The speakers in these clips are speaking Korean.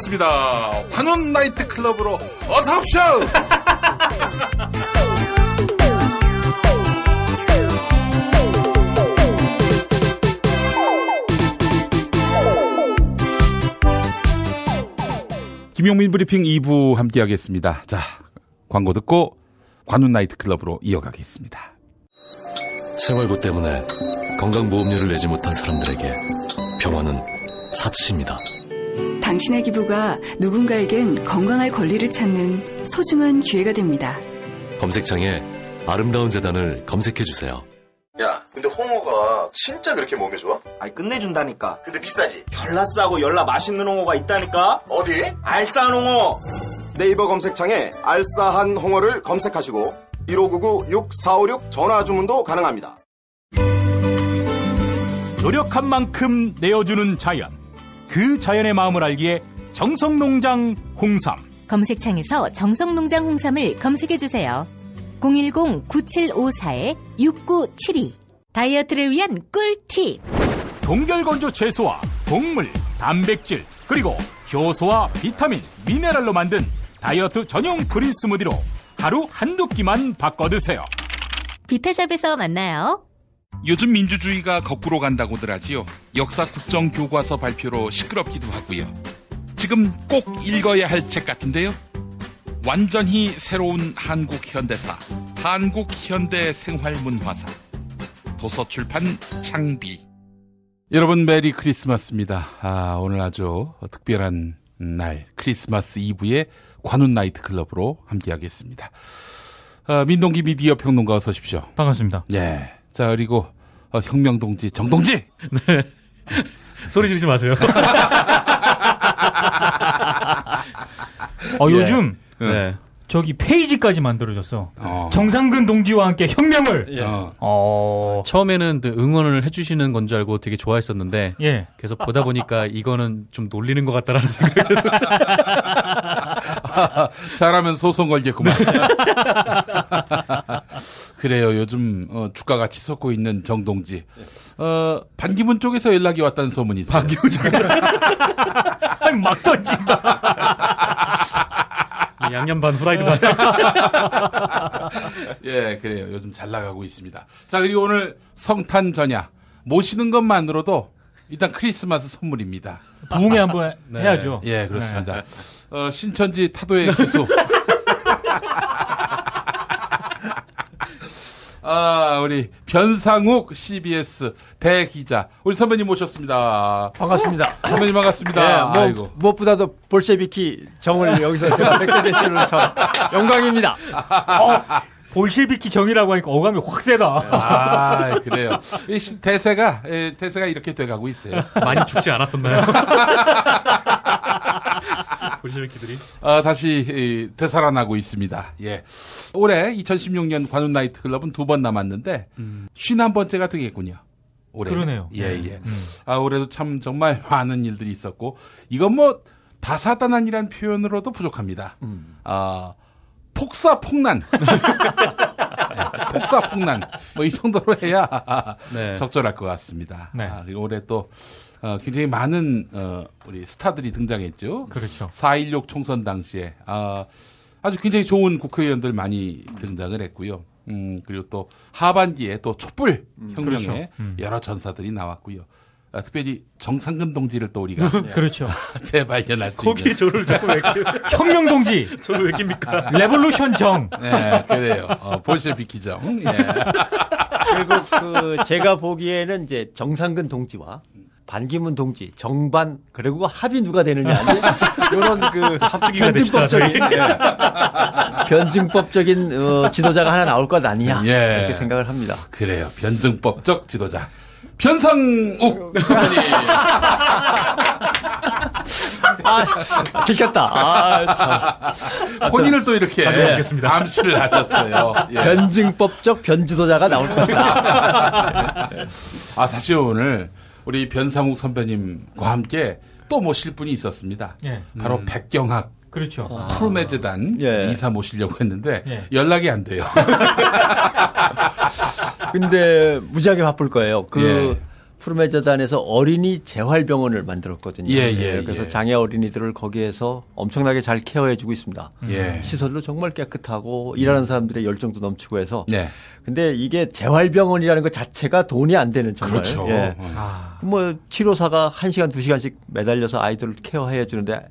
반갑습니다. 관훈 나이트 클럽으로 어서 옵쇼! 김용민 브리핑 2부 함께하겠습니다. 자, 광고 듣고 관훈 나이트 클럽으로 이어가겠습니다. 생활고 때문에 건강보험료를 내지 못한 사람들에게 병원은 사치입니다. 당신의 기부가 누군가에겐 건강할 권리를 찾는 소중한 기회가 됩니다. 검색창에 아름다운 재단을 검색해 주세요. 야, 근데 홍어가 진짜 그렇게 몸에 좋아? 아니 끝내준다니까 근데 비싸지? 열라 싸고 열라 맛있는 홍어가 있다니까 어디? 알싸한 홍어 네이버 검색창에 알싸한 홍어를 검색하시고 1599-6456 전화 주문도 가능합니다. 노력한 만큼 내어주는 자연. 그 자연의 마음을 알기에 정성농장 홍삼. 검색창에서 정성농장 홍삼을 검색해주세요. 010-9754-6972 다이어트를 위한 꿀팁 동결건조 채소와 곡물, 단백질, 그리고 효소와 비타민, 미네랄로 만든 다이어트 전용 그린 스무디로 하루 한두 끼만 바꿔 드세요. 비타샵에서 만나요. 요즘 민주주의가 거꾸로 간다고들 하지요. 역사 국정 교과서 발표로 시끄럽기도 하고요. 지금 꼭 읽어야 할 책 같은데요. 완전히 새로운 한국 현대사, 한국 현대 생활문화사. 도서출판 창비. 여러분 메리 크리스마스입니다. 아, 오늘 아주 특별한 날 크리스마스 이브의 관훈 나이트 클럽으로 함께하겠습니다. 아, 민동기 미디어 평론가 어서 오십시오. 반갑습니다. 예. 자, 그리고 어, 혁명동지 정동지. 소리 지르지 마세요. 어, 요즘 네. 저기 페이지까지 만들어졌어. 어. 정상근 동지와 함께 혁명을. 예. 어. 어. 처음에는 그 응원을 해주시는 건 줄 알고 되게 좋아했었는데 예. 계속 보다 보니까 이거는 좀 놀리는 것 같다라는 생각이 들어요. 잘하면 소송 걸겠구만. 그래요. 요즘 어, 주가가 치솟고 있는 정동지. 어, 반기문 쪽에서 연락이 왔다는 소문이 있어요. 반기문 아니, 막 던진다. 양념 반 후라이드 반. 예, 그래요. 요즘 잘 나가고 있습니다. 자, 그리고 오늘 성탄 전야 모시는 것만으로도 일단 크리스마스 선물입니다. 부흥회 한번 네. 해야죠. 예, 그렇습니다. 어, 신천지 타도의 기수. 아, 우리 변상욱 CBS 대기자. 우리 선배님 모셨습니다. 반갑습니다. 선배님 반갑습니다. 예, 뭐 아이고. 무엇보다도 볼셰비키 정을 여기서 제가 뵙게 될 줄은 참 영광입니다. 어, 볼셰비키 정이라고 하니까 어감이 확 세다. 아, 그래요. 대세가, 예, 대세가 이렇게 돼가고 있어요. 많이 죽지 않았었나요? 볼셰비키들이. 어, 다시 이, 되살아나고 있습니다. 예. 올해 2016년 관훈 나이트 클럽은 두 번 남았는데 쉰한 번째가 되겠군요. 올해. 그러네요. 예, 예. 아, 올해도 참 정말 많은 일들이 있었고 이건 뭐 다사다난이라는 표현으로도 부족합니다. 아, 폭사 폭난. 네, 폭사 폭난. 뭐 이 정도로 해야 네. 적절할 것 같습니다. 네. 아, 그리고 올해 또 어, 굉장히 많은 어, 우리 스타들이 등장했죠. 그렇죠. 4.16 총선 당시에 아, 아주 굉장히 좋은 국회의원들 많이 등장을 했고요. 음, 그리고 또 하반기에 또 촛불 혁명에 그렇죠. 음. 여러 전사들이 나왔고요. 아, 특별히 정상근 동지를 또 우리가 그렇죠. 재발견할 수 거기에 있는. 저를 자꾸 왜 이렇게, 혁명 동지. 저를 왜 낍니까? revolution 정. 네, 그래요. 어, 볼셰비키정. 예. 그리고 그 제가 보기에는 이제 정상근 동지와 반기문 동지, 정반 그리고 합이 누가 되느냐 이런 그 됩시다, 변증법적인 예. 변증법적인 어, 지도자가 하나 나올 것 아니냐 예. 이렇게 생각을 합니다. 그래요. 변증법적 지도자. 변상욱 선배님. 아, 들켰다. 아, 참. 본인을 또 이렇게 자주 모시겠습니다. 암시를 하셨어요. 예. 변증법적 변주도자가 나올 겁니다. 아 사실 오늘 우리 변상욱 선배님과 함께 또 모실 분이 있었습니다. 예. 바로 백경학 그렇죠. 푸르메재단 예. 이사 모시려고 했는데 예. 연락이 안 돼요. 근데 무지하게 바쁠 거예요. 그 예. 푸르메자단에서 어린이 재활병원을 만들었거든요. 예, 예, 그래서 예. 장애 어린이들을 거기에서 엄청나게 잘 케어해주고 있습니다. 예. 시설도 정말 깨끗하고 일하는 사람들의 열정도 넘치고 해서. 네. 근데 이게 재활병원이라는 것 자체가 돈이 안 되는 정말. 그렇죠. 예. 아, 뭐 치료사가 1시간, 2시간씩 매달려서 아이들을 케어해 주는데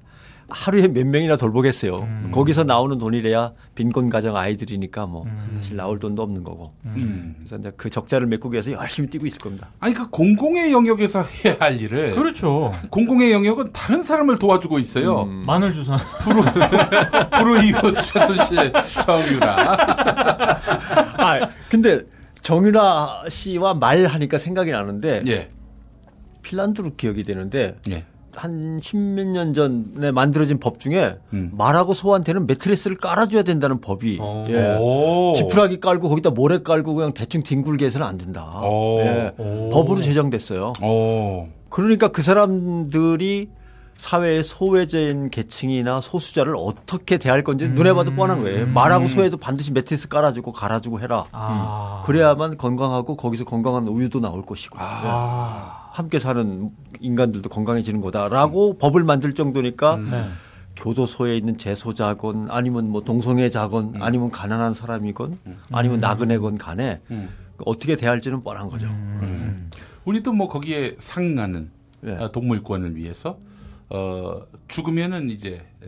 하루에 몇 명이나 돌보겠어요. 음. 거기서 나오는 돈이래야 빈곤 가정 아이들이니까 뭐 사실 나올 돈도 없는 거고. 음. 그래서 이제 그 적자를 메꾸기 위해서 열심히 뛰고 있을 겁니다. 아니 그 공공의 영역에서 해야 할 일을 그렇죠. 공공의 영역은 다른 사람을 도와주고 있어요. 음. 마늘 주사. 프로 이웃 최순실 정유라. 아, 근데 정윤아 씨와 말하니까 생각이 나는데 예. 핀란드로 기억이 되는데 예. 한 십몇 년 전에 만들어진 법 중에 음. 말하고 소한테는 매트리스를 깔아줘야 된다는 법이 어. 예. 오. 지푸라기 깔고 거기다 모래 깔고 그냥 대충 뒹굴게 해서는 안 된다. 오. 예. 법으로 제정됐어요. 오. 그러니까 그 사람들이 사회의 소외된 계층이나 소수자를 어떻게 대할 건지 눈에 봐도 뻔한 거예요. 말하고 소해도 반드시 매트리스 깔아주고 갈아주고 해라. 아. 그래야만 건강하고 거기서 건강한 우유도 나올 것이고 아. 함께 사는 인간들도 건강해지는 거다라고 법을 만들 정도니까 네. 교도소에 있는 재소자건 아니면 뭐 동성애 자건 아니면 가난한 사람이건 아니면 나그네건 간에 어떻게 대할지는 뻔한 거죠. 우리도 뭐 거기에 상응하는 네. 어, 동물권을 위해서 어, 죽으면은 이제 에,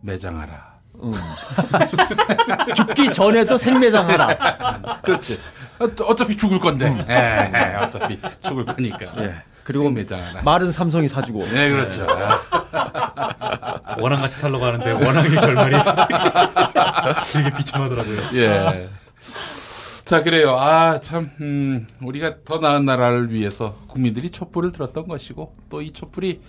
매장하라. 죽기 전에도 생매장하라. 그렇지. 어, 어차피 죽을 건데. 예, 예, 어차피 죽을 거니까. 예. 그리고 매장하라. 말은 삼성이 사주고. 네, 그렇죠. 원앙 같이 살려고 하는데 원앙의 결말이 되게 비참하더라고요. 예. 자, 그래요. 아, 참, 음, 우리가 더 나은 나라를 위해서 국민들이 촛불을 들었던 것이고, 또 이 촛불이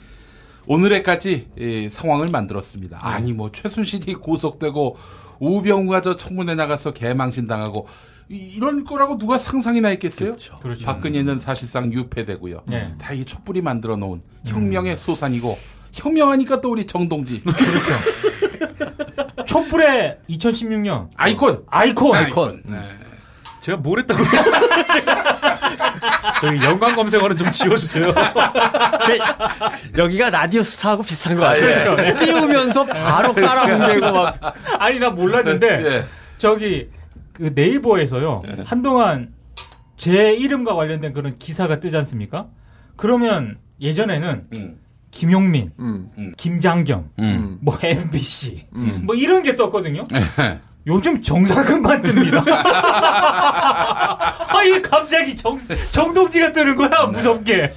오늘에까지 예, 상황을 만들었습니다. 아니, 뭐, 최순실이 구속되고, 우병우가 저 청문회 나가서 개망신 당하고, 이- 이런 거라고 누가 상상이나 했겠어요? 그렇죠. 박근혜는 사실상 유패되고요. 네. 다이 촛불이 만들어 놓은 혁명의 소산이고, 혁명하니까 또 우리 정동지. 촛불의 2016년 아이콘! 아이콘. 아이콘. 네. 제가 뭘 했다고요? 저기 연관 검색어는 좀 지워주세요. 여기가 라디오 스타하고 비슷한 거 아, 예. 같아요. 그렇죠. 띄우면서 바로 깔아뭉개고 막. 아니 나 몰랐는데 예. 저기 그 네이버에서요 한동안 제 이름과 관련된 그런 기사가 뜨지 않습니까? 그러면 예전에는 음. 김용민, 음. 김장겸, 음. 뭐 MBC, 음. 뭐 이런 게 떴거든요. 예. 요즘 정상근만 뜹니다. 아니 갑자기 정 정동지가 뜨는 거야 무섭게.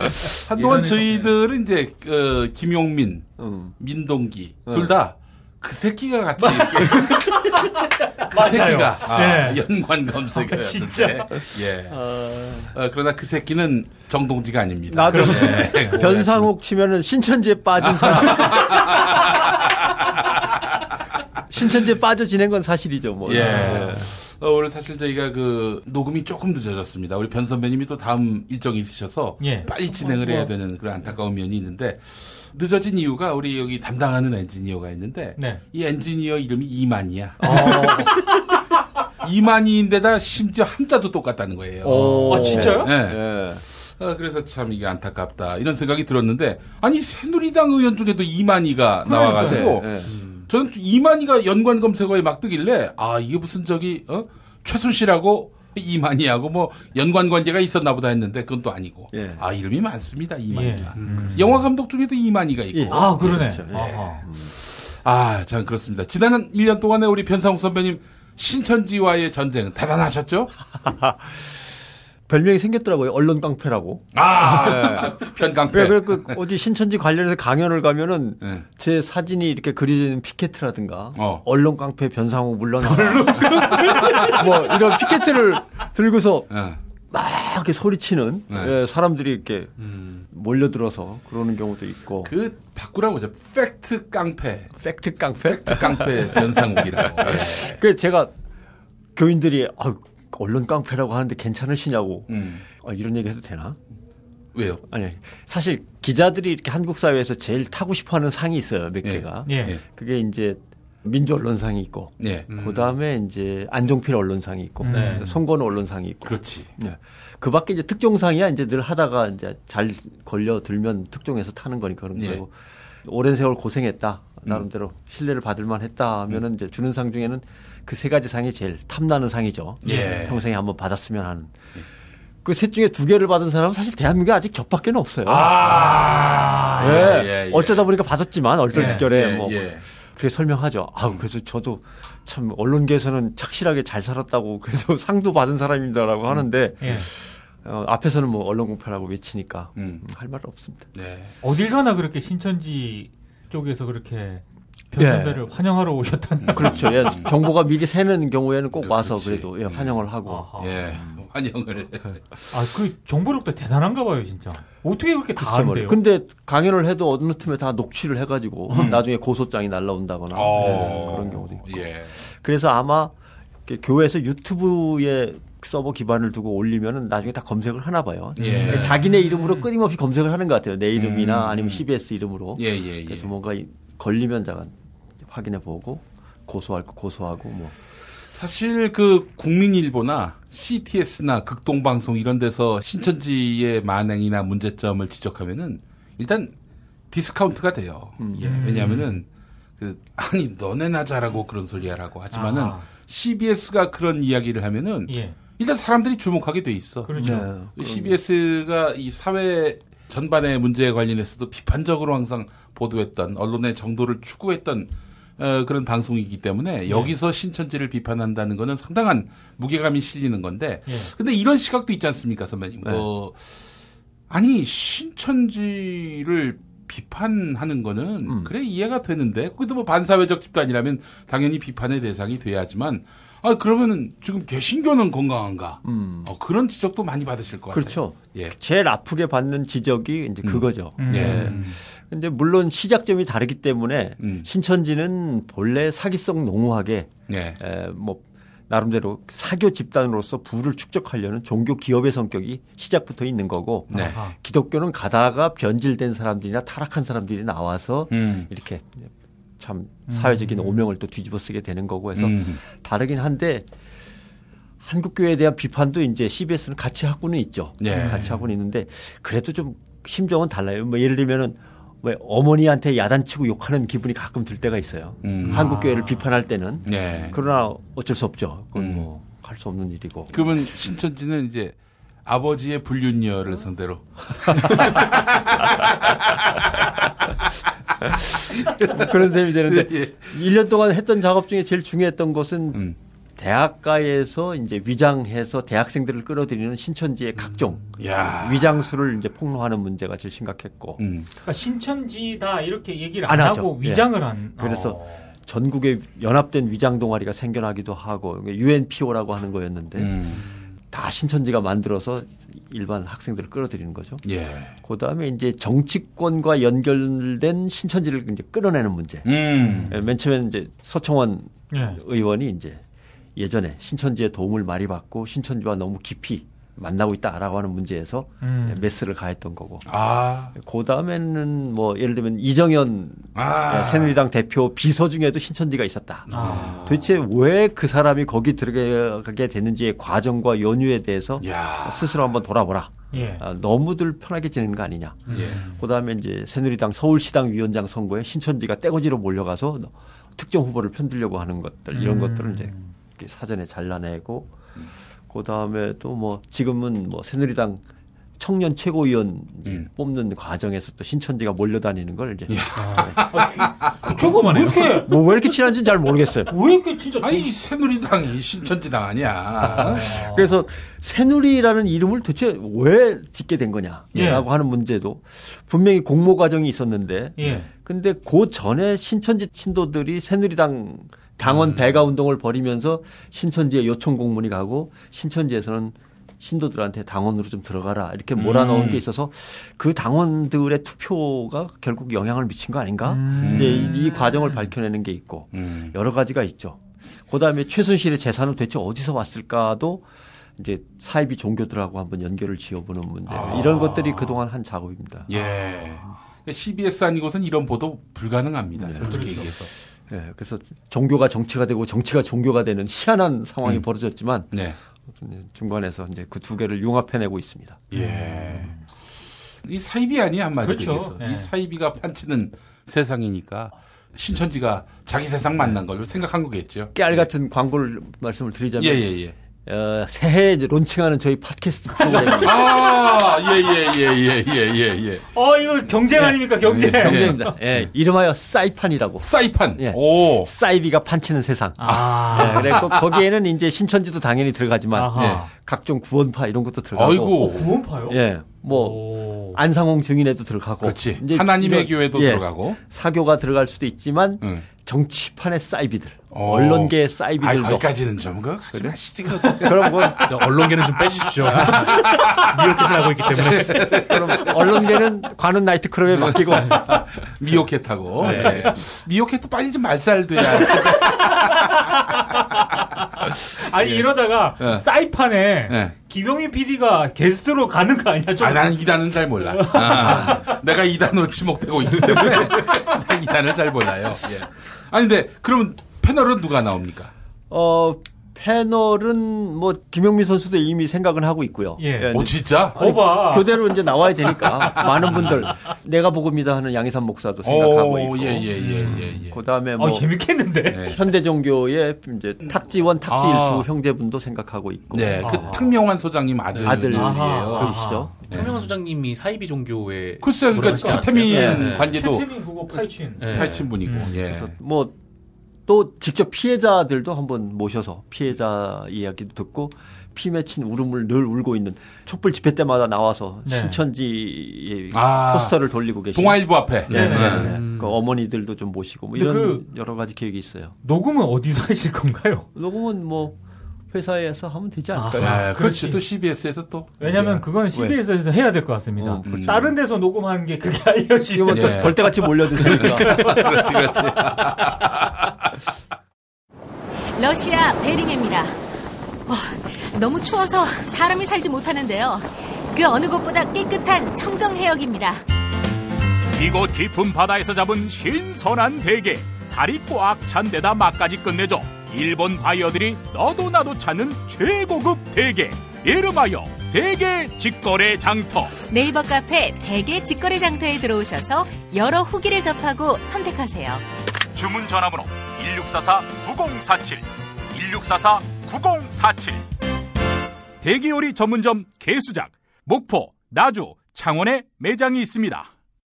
한동안 저희들은 이제 어, 김용민, 음. 민동기 둘 다 그 새끼가 같이 이렇게 그 맞아요. 새끼가 아, 네. 연관 검색어였는데 아, 진짜. 예. 어, 그러나 그 새끼는 정동지가 아닙니다. 나도 네. 변상욱 치면은 신천지에 빠진 사람. 신천지에 빠져 지낸 건 사실이죠, 뭐. 예. 어, 오늘 사실 저희가 그 녹음이 조금 늦어졌습니다. 우리 변 선배님이 또 다음 일정이 있으셔서 예. 빨리 진행을 해야 되는 그런 안타까운 면이 있는데 늦어진 이유가 우리 여기 담당하는 엔지니어가 있는데 네. 이 엔지니어 이름이 이만희야. 어. 이만희인데다 심지어 한자도 똑같다는 거예요. 어. 아 진짜요? 네. 예. 어, 그래서 참 이게 안타깝다 이런 생각이 들었는데 아니 새누리당 의원 중에도 이만희가 나와가지고 예. 저는 이만희가 연관 검색어에 막 뜨길래 아 이게 무슨 저기 어 최순실하고 이만희하고 뭐 연관 관계가 있었나 보다 했는데 그건 또 아니고 예. 아 이름이 많습니다 이만희가 예. 영화 감독 중에도 이만희가 있고 예. 아 그러네. 그렇죠. 예. 아하. 아참 그렇습니다 지난 1년 동안에 우리 변상욱 선배님 신천지와의 전쟁 대단하셨죠? 별명이 생겼더라고요. 언론 깡패라고. 아 편강패 왜, 그래, 그, 어디 신천지 관련해서 강연을 가면은 네. 제 사진이 이렇게 있는 피켓이라든가 어. 언론 깡패 변상욱 물러나라. 뭐 이런 피켓을 들고서 예. 막 이렇게 소리치는 네. 예, 사람들이 이렇게 음. 몰려들어서 그러는 경우도 있고. 그 바꾸라고 하죠. 팩트 깡패. 팩트 깡패? 팩트 깡패 변상욱이라고. 예. 그 제가 교인들이 아, 언론 깡패라고 하는데 괜찮으시냐고 음. 아, 이런 얘기 해도 되나? 왜요? 아니 사실 기자들이 이렇게 한국 사회에서 제일 타고 싶어하는 상이 있어요 몇 예. 개가. 예. 예. 그게 이제 민주 언론상이 있고, 예. 그 다음에 이제 안종필 언론상이 있고, 네. 송건호 언론상이 있고. 그렇지. 예. 그 밖에 이제 특종상이야 이제 늘 하다가 이제 잘 걸려 들면 특종해서 타는 거니까 그런 예. 거고. 오랜 세월 고생했다. 나름대로 신뢰를 받을 만했다 하면은 이제 주는 상 중에는 그 세 가지 상이 제일 탐나는 상이죠. 예. 평생에 한번 받았으면 하는. 그 셋 중에 두 개를 받은 사람은 사실 대한민국에 아직 저밖에 없어요. 아, 예. 예, 예, 예. 어쩌다 보니까 받았지만 얼떨결에 예, 뭐 예. 그렇게 설명하죠. 아, 그래서 저도 참 언론계에서는 착실하게 잘 살았다고 그래서 상도 받은 사람입니다라고 하는데 예. 어, 앞에서는 뭐 언론 공표라고 외치니까 음. 음, 할말 없습니다. 네. 어딜 가나 그렇게 신천지 쪽에서 그렇게 변선배를 환영하러 오셨다는. 그렇죠. 예, 정보가 미리 새는 경우에는 꼭 와서 그렇지. 그래도 예, 환영을 하고. 아하. 예. 환영을. 아, 그 정보력도 대단한가 봐요, 진짜. 어떻게 그렇게 다. 아는데요? 근데 강연을 해도 어느 틈에 다 녹취를 해가지고 나중에 고소장이 날라온다거나 어. 예, 그런 경우도 있고. 예. 그래서 아마 교회에서 유튜브에 서버 기반을 두고 올리면은 나중에 다 검색을 하나 봐요. 예. 자기네 이름으로 끊임없이 검색을 하는 것 같아요. 내 이름이나 음. 아니면 CBS 이름으로. 예, 예, 예. 그래서 뭔가 이- 걸리면 잠깐 확인해 보고 고소할 거 고소하고 뭐. 사실 그 국민일보나 CTS나 극동방송 이런 데서 신천지의 만행이나 문제점을 지적하면은 일단 디스카운트가 돼요. 음. 예. 왜냐하면은 그 아니 너네나 잘하고 그런 소리 하라고 하지만은 아하. CBS가 그런 이야기를 하면은 예. 일단 사람들이 주목하게 돼 있어. 그렇죠. 네. CBS가 이 사회 전반의 문제에 관련해서도 비판적으로 항상 보도했던 언론의 정도를 추구했던 어, 그런 방송이기 때문에 여기서 신천지를 비판한다는 거는 상당한 무게감이 실리는 건데 예. 근데 이런 시각도 있지 않습니까 선배님? 네. 어, 아니 신천지를 비판하는 거는 음. 그래 이해가 되는데 거기도 뭐 반사회적 집단이라면 당연히 비판의 대상이 돼야지만 아 그러면은 지금 개신교는 건강한가? 음. 어, 그런 지적도 많이 받으실 것 같아요. 그렇죠. 예. 제일 아프게 받는 지적이 이제 그거죠. 음. 예. 근데 물론 시작점이 다르기 때문에 음. 신천지는 본래 사기성 농후하게 예. 에, 뭐 나름대로 사교 집단으로서 부를 축적하려는 종교 기업의 성격이 시작부터 있는 거고 네. 기독교는 가다가 변질된 사람들이나 타락한 사람들이 나와서 음. 이렇게 참 사회적인 오명을 또 뒤집어 쓰게 되는 거고 해서 음. 다르긴 한데 한국 교회에 대한 비판도 이제 CBS는 같이 하고는 있죠. 예. 같이 하고는 있는데 그래도 좀 심정은 달라요. 뭐 예를 들면은 왜 어머니한테 야단치고 욕하는 기분이 가끔 들 때가 있어요. 음. 한국 교회를 비판할 때는 예. 그러나 어쩔 수 없죠. 그건 음. 뭐할 수 없는 일이고. 그러면 신천지는 이제 아버지의 불륜녀를 상대로 뭐 그런 셈이 되는데 예, 예. 1년 동안 했던 작업 중에 제일 중요했던 것은 음. 대학가에서 이제 위장해서 대학생들을 끌어들이는 신천지의 각종 야. 위장수를 이제 폭로하는 문제가 제일 심각했고 음. 그러니까 신천지다 이렇게 얘기를 안 안, 하죠. 하고 예. 위장을 한. 그래서 어. 전국에 연합된 위장 동아리가 생겨나기도 하고 UNPO라고 하는 거였는데 음. 다 신천지가 만들어서 일반 학생들을 끌어들이는 거죠. 예. 그 다음에 이제 정치권과 연결된 신천지를 이제 끌어내는 문제. 음. 예, 맨 처음에는 이제 서청원 예. 의원이 이제 예전에 신천지의 도움을 많이 받고 신천지와 너무 깊이 만나고 있다라고 하는 문제에서 음. 메스를 가했던 거고. 아. 그 다음에는 뭐 예를 들면 이정현 아. 새누리당 대표 비서 중에도 신천지가 있었다. 아. 도대체 왜 그 사람이 거기 들어가게 됐는지의 과정과 연유에 대해서 야. 스스로 한번 돌아보라. 예. 아, 너무들 편하게 지내는 거 아니냐. 예. 그 다음에 이제 새누리당 서울시당 위원장 선거에 신천지가 떼거지로 몰려가서 특정 후보를 편들려고 하는 것들 이런 음. 것들을 이제 사전에 잘라내고 그 다음에 또 뭐 지금은 뭐 새누리당 청년 최고위원 음. 뽑는 과정에서 또 신천지가 몰려다니는 걸 이제 그쪽은 왜 이렇게 뭐 왜 이렇게 친한지는 잘 모르겠어요. 왜 이렇게 진짜 아니 새누리당이 신천지당 아니야. 그래서 새누리라는 이름을 도대체 왜 짓게 된 거냐라고 예. 하는 문제도 분명히 공모 과정이 있었는데 예. 근데 그 전에 신천지 신도들이 새누리당 당원 배가 운동을 벌이면서 신천지에 요청 공문이 가고 신천지에서는 신도들한테 당원으로 좀 들어가라 이렇게 몰아넣은 음. 게 있어서 그 당원들의 투표가 결국 영향을 미친 거 아닌가? 음. 이제 이, 이 과정을 밝혀내는 게 있고 음. 여러 가지가 있죠. 그다음에 최순실의 재산은 대체 어디서 왔을까도 이제 사이비 종교들하고 한번 연결을 지어보는 문제 아. 이런 것들이 그동안 한 작업입니다. 예. CBS 아니고선 이런 보도 불가능합니다. 솔직히 그렇죠. 얘기해서. 예, 그래서 종교가 정치가 되고 정치가 종교가 되는 희한한 상황이 음. 벌어졌지만 네. 중간에서 이제 그 두 개를 융합해내고 있습니다. 예. 이 사이비 아니야 한마디로 그렇죠. 예. 이 사이비가 판치는 세상이니까 신천지가 자기 세상 만난 걸 생각한 거겠죠. 깨알 같은 광고를 말씀을 드리자면 예, 예, 예. 어, 새해 이제 론칭하는 저희 팟캐스트 프로그램 아, 예, 예, 예, 예, 예, 예, 예. 어 이거 경쟁 아닙니까 경쟁? 경쟁입니다. 예, 이름하여 사이판이라고. 사이판. 예. 오. 사이비가 판치는 세상. 아. 예, 그래 거, 거기에는 이제 신천지도 당연히 들어가지만. 예, 각종 구원파 이런 것도 들어가고. 아이고. 어, 구원파요? 예, 뭐 오. 안상홍 증인에도 들어가고. 그렇지. 하나님의 이런- 교회도 예, 들어가고. 사교가 들어갈 수도 있지만 응. 정치판의 사이비들, 어. 언론계의 아, 사이비들도. 거기까지는 좀 그. 하지 마시지. 그. 그럼 뭐 언론계는 좀 빼주십시오. 미역캣을 하고 있기 때문에. 그럼 언론계는 관훈 나이트클럽에 맡기고 미오캣하고. 네. 예. 미오캣도 빨리 좀 말살돼야. 아니 이러다가 예. 사이판에 예. 김용민 PD가 게스트로 가는 거 아니야? 좀 아, 나는 2단은 잘 몰라. 아, 내가 2단으로 지목되고 있기 때문에 2단을 잘 몰라요. 예. 아니, 근데 그러면 패널은 누가 나옵니까? 어 패널은 뭐 김용민 선수도 이미 생각은 하고 있고요. 예. 오, 진짜? 거봐. 교대로 이제 나와야 되니까 많은 분들 내가 보고입니다 하는 양희삼 목사도 생각하고 오, 있고. 예, 예, 예, 예, 예. 그다음에 어뭐 재밌겠는데. 네. 현대종교의 이제 탁지원, 탁지일 아. 두 형제분도 생각하고 있고. 네, 그 아하. 탁명환 소장님 아들. 아들 아하. 그러시죠. 최명환 소장님이 사이비 종교에 글쎄요, 그러니까 최태민? 네. 관계도 최태민 그거 파이친. 네. 파이친 분이고, 음. 예. 그래서 뭐 또 직접 피해자들도 한번 모셔서 피해자 이야기도 듣고 피 맺힌 울음을 늘 울고 있는 촛불 집회 때마다 나와서 네. 신천지의 아. 포스터를 돌리고 계신 동아일보 앞에. 네, 네, 네. 네. 그 어머니들도 좀 모시고 뭐 이런 여러 가지 계획이 있어요. 녹음은 어디서 하실 건가요? 녹음은 뭐 회사에서 하면 되지 않을까요? 아, 그렇지. 그렇지. 또 CBS에서 또. 왜냐면 그건 CBS에서 해야 될 것 같습니다. 어, 그렇죠. 다른 데서 녹음하는 게 그게 알려지면 지금은 또 예. 벌떼같이 몰려드니까. 그렇지, 그렇지. 러시아 베링입니다. 어, 너무 추워서 사람이 살지 못하는데요. 그 어느 곳보다 깨끗한 청정 해역입니다. 이곳 깊은 바다에서 잡은 신선한 대게 살이 꽉 찬 데다 맛까지 끝내줘 일본 바이어들이 너도 나도 찾는 최고급 대게 이름하여 대게 직거래 장터 네이버 카페 대게 직거래 장터에 들어오셔서 여러 후기를 접하고 선택하세요. 주문 전화번호 1644-9047 1644-9047 대게 요리 전문점 개수작 목포, 나주, 창원에 매장이 있습니다.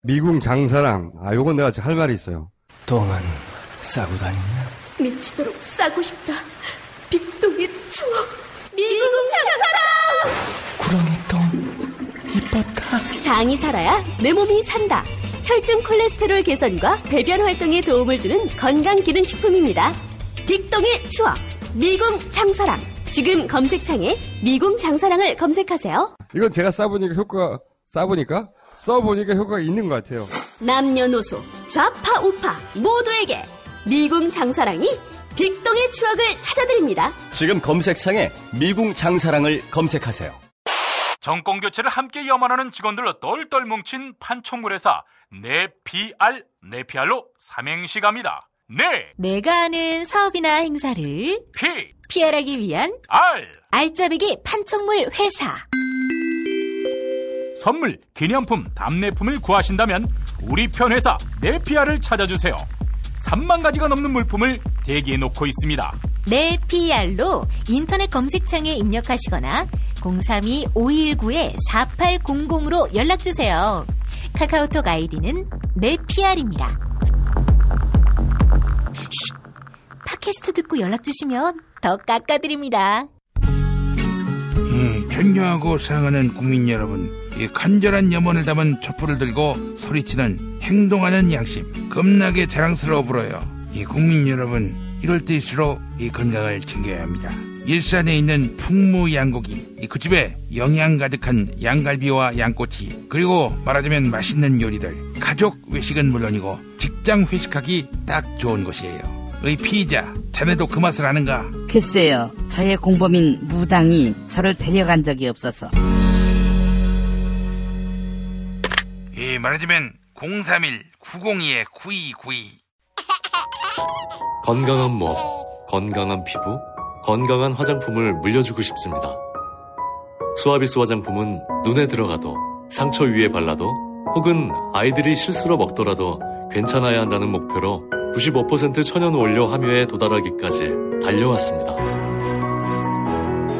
미궁 장사랑 아 요건 내가 할 말이 있어요. 똥은 싸고 다니냐? 미치도록 싸고 싶다. 빅동의 추억. 미궁 장사랑! 구렁이 똥 이뻤다. 장이 살아야 내 몸이 산다. 혈중 콜레스테롤 개선과 배변 활동에 도움을 주는 건강기능식품입니다. 빅동의 추억. 미궁 장사랑. 지금 검색창에 미궁 장사랑을 검색하세요. 이건 제가 싸보니까 효과 싸보니까 써보니까 효과가 있는 것 같아요. 남녀노소, 좌파 우파 모두에게 미궁 장사랑이 빅동의 추억을 찾아드립니다. 지금 검색창에 미궁 장사랑을 검색하세요. 정권 교체를 함께 염원하는 직원들로 똘똘 뭉친 판촉물회사 네피알 네피알로 삼행시 갑니다. 네, 내가 아는 사업이나 행사를 피, 피할하기 위한 알 알짜배기 판촉물 회사. 선물, 기념품, 답례품을 구하신다면 우리 편 회사 네피알을 찾아주세요. 3만 가지가 넘는 물품을 대기해 놓고 있습니다. 내 PR로 인터넷 검색창에 입력하시거나 032-519-4800으로 연락주세요. 카카오톡 아이디는 내 PR입니다. 쉿! 팟캐스트 듣고 연락주시면 더 깎아드립니다. 이 존경하고 사랑하는 국민 여러분, 이 간절한 염원을 담은 촛불을 들고 소리치는 행동하는 양심, 겁나게 자랑스러워 불어요. 이 국민 여러분, 이럴 때일수록 이 건강을 챙겨야 합니다. 일산에 있는 풍무양고기 그 집에 영양 가득한 양갈비와 양꼬치 그리고 말하자면 맛있는 요리들 가족 외식은 물론이고 직장 회식하기 딱 좋은 곳이에요 의 피의자 자네도 그 맛을 아는가 글쎄요, 저의 공범인 무당이 저를 데려간 적이 없어서. 예 말하자면 031-902-9292 건강한 목, 건강한 피부, 건강한 화장품을 물려주고 싶습니다. 수아비스 화장품은 눈에 들어가도 상처 위에 발라도 혹은 아이들이 실수로 먹더라도 괜찮아야 한다는 목표로 95% 천연 원료 함유에 도달하기까지 달려왔습니다.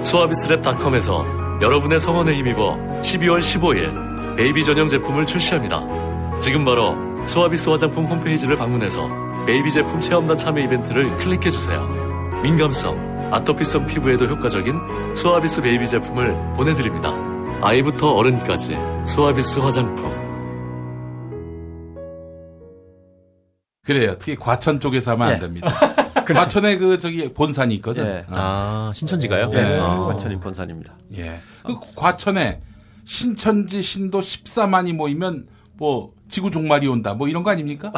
수아비스랩닷컴에서 여러분의 성원에 힘입어 12월 15일 베이비 전용 제품을 출시합니다. 지금 바로 수아비스 화장품 홈페이지를 방문해서 베이비 제품 체험단 참여 이벤트를 클릭해주세요. 민감성, 아토피성 피부에도 효과적인 수아비스 베이비 제품을 보내드립니다. 아이부터 어른까지 수아비스 화장품. 그래요. 특히 과천 쪽에서 하면 예. 안 됩니다. 과천에 그 저기 본산이 있거든. 예. 아, 신천지가요? 예. 아, 과천이 본산입니다. 예. 그 과천에 신천지 신도 14만이 모이면 뭐 지구 종말이 온다. 뭐 이런 거 아닙니까?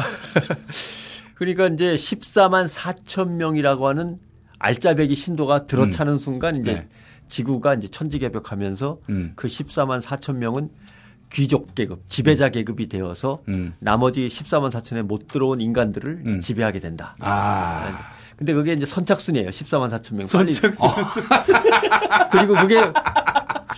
그러니까 이제 14만 4천 명이라고 하는 알짜배기 신도가 들어차는 순간 이제 네. 지구가 이제 천지 개벽하면서 음. 그 14만 4천 명은 귀족 계급, 지배자 계급이 되어서 음. 나머지 14만 4천에 못 들어온 인간들을 지배하게 된다. 아. 근데 그게 이제 선착순이에요. 14만 4천 명. 선착순. 그리고 그게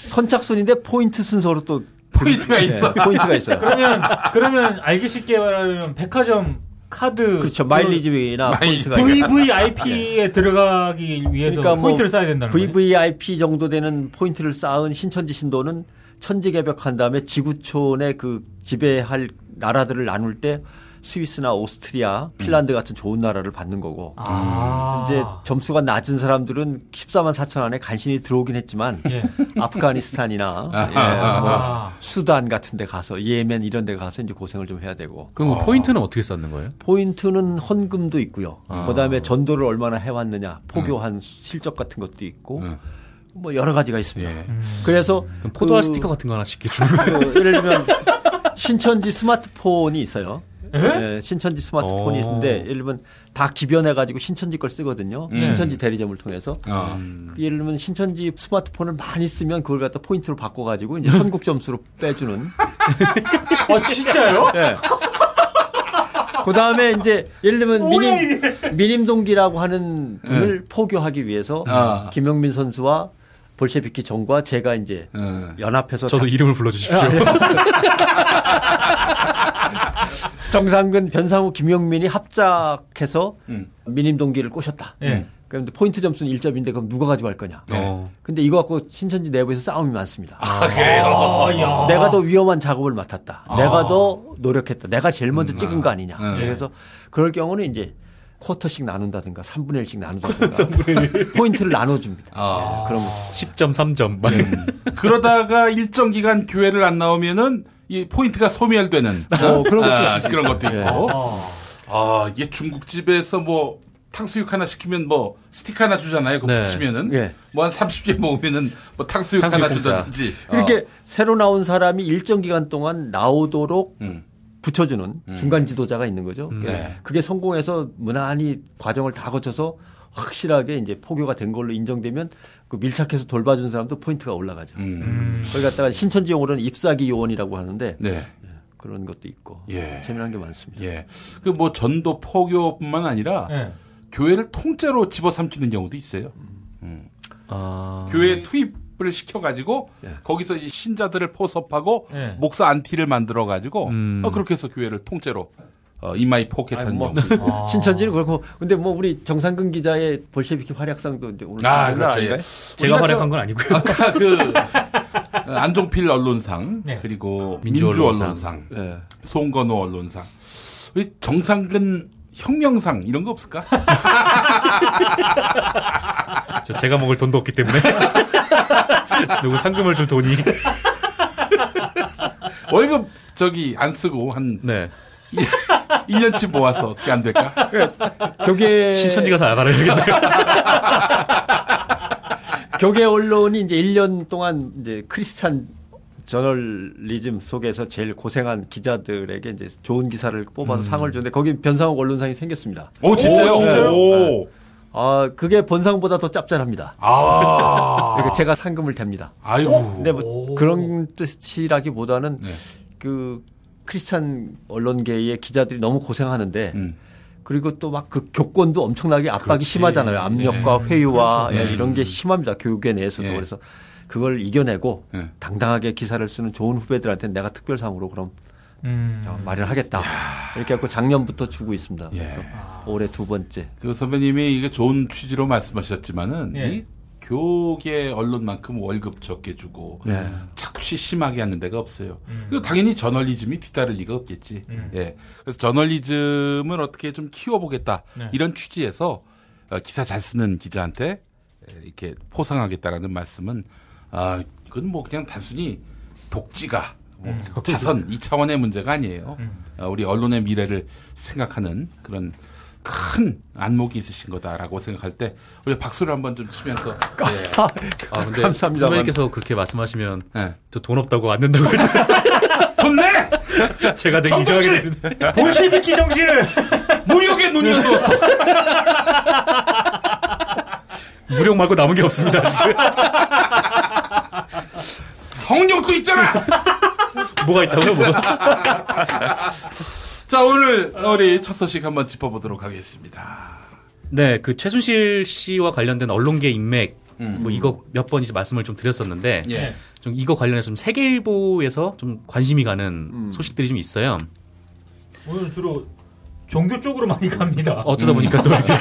선착순인데 포인트 순서로 또 포인트가 있어. 네, 포인트가 있어요. 그러면 그러면 알기 쉽게 말하면 백화점 카드 그렇죠. 마일리지나 포인트가 VVIP에 들어가기 위해서 그러니까 뭐 포인트를 쌓아야 된다는 거예요. VVIP 정도 되는 포인트를 쌓은 신천지 신도는 천지 개벽한 다음에 지구촌의 그 지배할 나라들을 나눌 때 스위스나 오스트리아, 핀란드 같은 좋은 나라를 받는 거고 아. 이제 점수가 낮은 사람들은 14만 4천 안에 간신히 들어오긴 했지만 예. 아프가니스탄이나. 예, 뭐 아하. 수단 같은 데 가서 예멘 이런 데 가서 이제 고생을 좀 해야 되고 그럼 뭐 포인트는 어떻게 쌓는 거예요? 포인트는 헌금도 있고요. 아. 그다음에 전도를 얼마나 해왔느냐, 포교한 실적 같은 것도 있고, 뭐 여러 가지가 있습니다. 그래서 그럼 포도알 그- 스티커 같은 거 하나씩 주는? 그 예를 들면 신천지 스마트폰이 있어요. 예, 신천지 스마트폰이 오. 있는데 예를 들면 다 기변해 가지고 신천지 걸 쓰거든요. 음. 신천지 대리점을 통해서. 어. 그 예를 들면 신천지 스마트폰을 많이 쓰면 그걸 갖다 포인트로 바꿔 가지고 이제 천국 점수로 빼주는. 어 진짜요? 예. 그 다음에 이제 예를 들면 뭐야, 미님 미님동기라고 하는 분을 포교하기 위해서 아. 김영민 선수와 볼셰비키 정과 제가 이제 연합해서 저도 작- 이름을 불러주십시오. 정상근, 변상우, 김영민이 합작해서 음. 미님동기를 꼬셨다. 예. 그런데 포인트 점수는 1점인데 그럼 누가 가져갈 거냐? 어. 근데 이거 갖고 신천지 내부에서 싸움이 많습니다. 아, 그래요? 아, 야. 내가 더 위험한 작업을 맡았다. 아. 내가 더 노력했다. 내가 제일 먼저 찍은 거 아니냐. 음. 그래서 그럴 경우는 이제 쿼터씩 나눈다든가 3분의 1씩 나눈다든가 포인트를 나눠줍니다. 아. 그럼 10점, 3점. 막 그러다가 일정 기간 교회를 안 나오면은 이 포인트가 소멸되는 어, 그런 것도 아. 그런 것도 있고. 예. 아, 이게 중국집에서 뭐 탕수육 하나 시키면 뭐 스틱 하나 주잖아요. 그거 네. 붙이면은 예. 뭐 한 30개 모으면은 뭐 탕수육, 하나 탕수육 공짜. 주든지. 이렇게 새로 나온 사람이 일정 기간 동안 나오도록 음. 붙여주는 중간 지도자가 있는 거죠. 네. 그게 성공해서 무난히 과정을 다 거쳐서 확실하게 이제 포교가 된 걸로 인정되면 그 밀착해서 돌봐준 사람도 포인트가 올라가죠. 음. 거기 갖다가 신천지 용어로는 ip사기 요원이라고 하는데 네. 예, 그런 것도 있고 예. 재미난 게 많습니다. 예. 그 뭐 전도 포교뿐만 아니라 예. 교회를 통째로 집어삼키는 경우도 있어요. 음. 아. 교회 투입 을 시켜가지고 거기서 이 신자들을 포섭하고 예. 목사 안티를 만들어가지고 음. 어, 그렇게 해서 교회를 통째로 어, 포켓하는 아니, 뭐, 경우도 있고. 신천지는 그렇고 근데 뭐 우리 정상근 기자의 볼셰비키 활약상도 이제 오늘 아, 그렇죠. 아닌가요? 예. 제가 활약한 저- 건 아니고요. 아까 그 어, 안종필 언론상 네. 그리고 민주 민주, 언론상. 언론상, 예. 송건호 언론상, 우리 정상근 혁명상 이런 거 없을까? 저 제가 먹을 돈도 없기 때문에. 누구 상금을 줄 돈이. 월급 저기 안 쓰고 한 네. 1년치 모아서 어떻게 안 될까? 거기에 신천지 가서 알아야겠네요. 교계 언론이 이제 1년 동안 이제 크리스찬 저널리즘 속에서 제일 고생한 기자들에게 이제 좋은 기사를 뽑아서 상을 주는데 거기 변상욱 언론상이 생겼습니다. 오, 진짜요? 오, 진짜요? 오. 네. 아, 그게 본상보다 더 짭짤합니다. 아. 그러니까 제가 상금을 댑니다. 아이고. 근데 뭐 그런 뜻이라기보다는 네. 그 크리스찬 언론계의 기자들이 너무 고생하는데 음. 그리고 또 막 그 교권도 엄청나게 압박이 그렇지. 심하잖아요. 압력과 네. 회유와 그렇죠. 예, 네. 이런 게 심합니다. 교육계 내에서도 예. 그래서 그걸 이겨내고 예. 당당하게 기사를 쓰는 좋은 후배들한테 내가 특별상으로 그럼 음. 자, 마련하겠다. 이렇게 해서 작년부터 주고 있습니다. 예. 그래서 올해 두 번째. 그 선배님이 이게 좋은 취지로 말씀하셨지만은 예. 이 교계 언론만큼 월급 적게 주고 네. 착취 심하게 하는 데가 없어요. 음. 그 당연히 저널리즘이 뒤따를 리가 없겠지. 음. 예. 그래서 저널리즘을 어떻게 좀 키워보겠다 네. 이런 취지에서 어, 기사 잘 쓰는 기자한테 에, 이렇게 포상하겠다라는 말씀은 아 그건 뭐 그냥 단순히 독지가 뭐 음. 자선 이 차원의 문제가 아니에요. 어, 우리 언론의 미래를 생각하는 그런 큰 안목이 있으신 거다라고 생각할 때 우리 박수를 한번 좀 치면서 예. 아, 근데 감사합니다만. 선배님께서 그렇게 말씀하시면 네. 저돈 없다고 안 된다고 돈 내! 제가 되게 이상하게 되는데 볼셰비키 정신을 무력의 눈이 어두웠어. 무력 말고 남은 게 없습니다 지금 성령도 있잖아. 뭐가 있다고요 뭐가 자 오늘 우리 첫 소식 한번 짚어보도록 하겠습니다. 네, 그 최순실 씨와 관련된 언론계 인맥 음. 뭐 이거 몇 번 이제 말씀을 좀 드렸었는데 예. 좀 이거 관련해서 좀 세계일보에서 좀 관심이 가는 음. 소식들이 좀 있어요. 오늘 주로 종교 쪽으로 많이 갑니다. 어쩌다 음. 보니까 또 이렇게.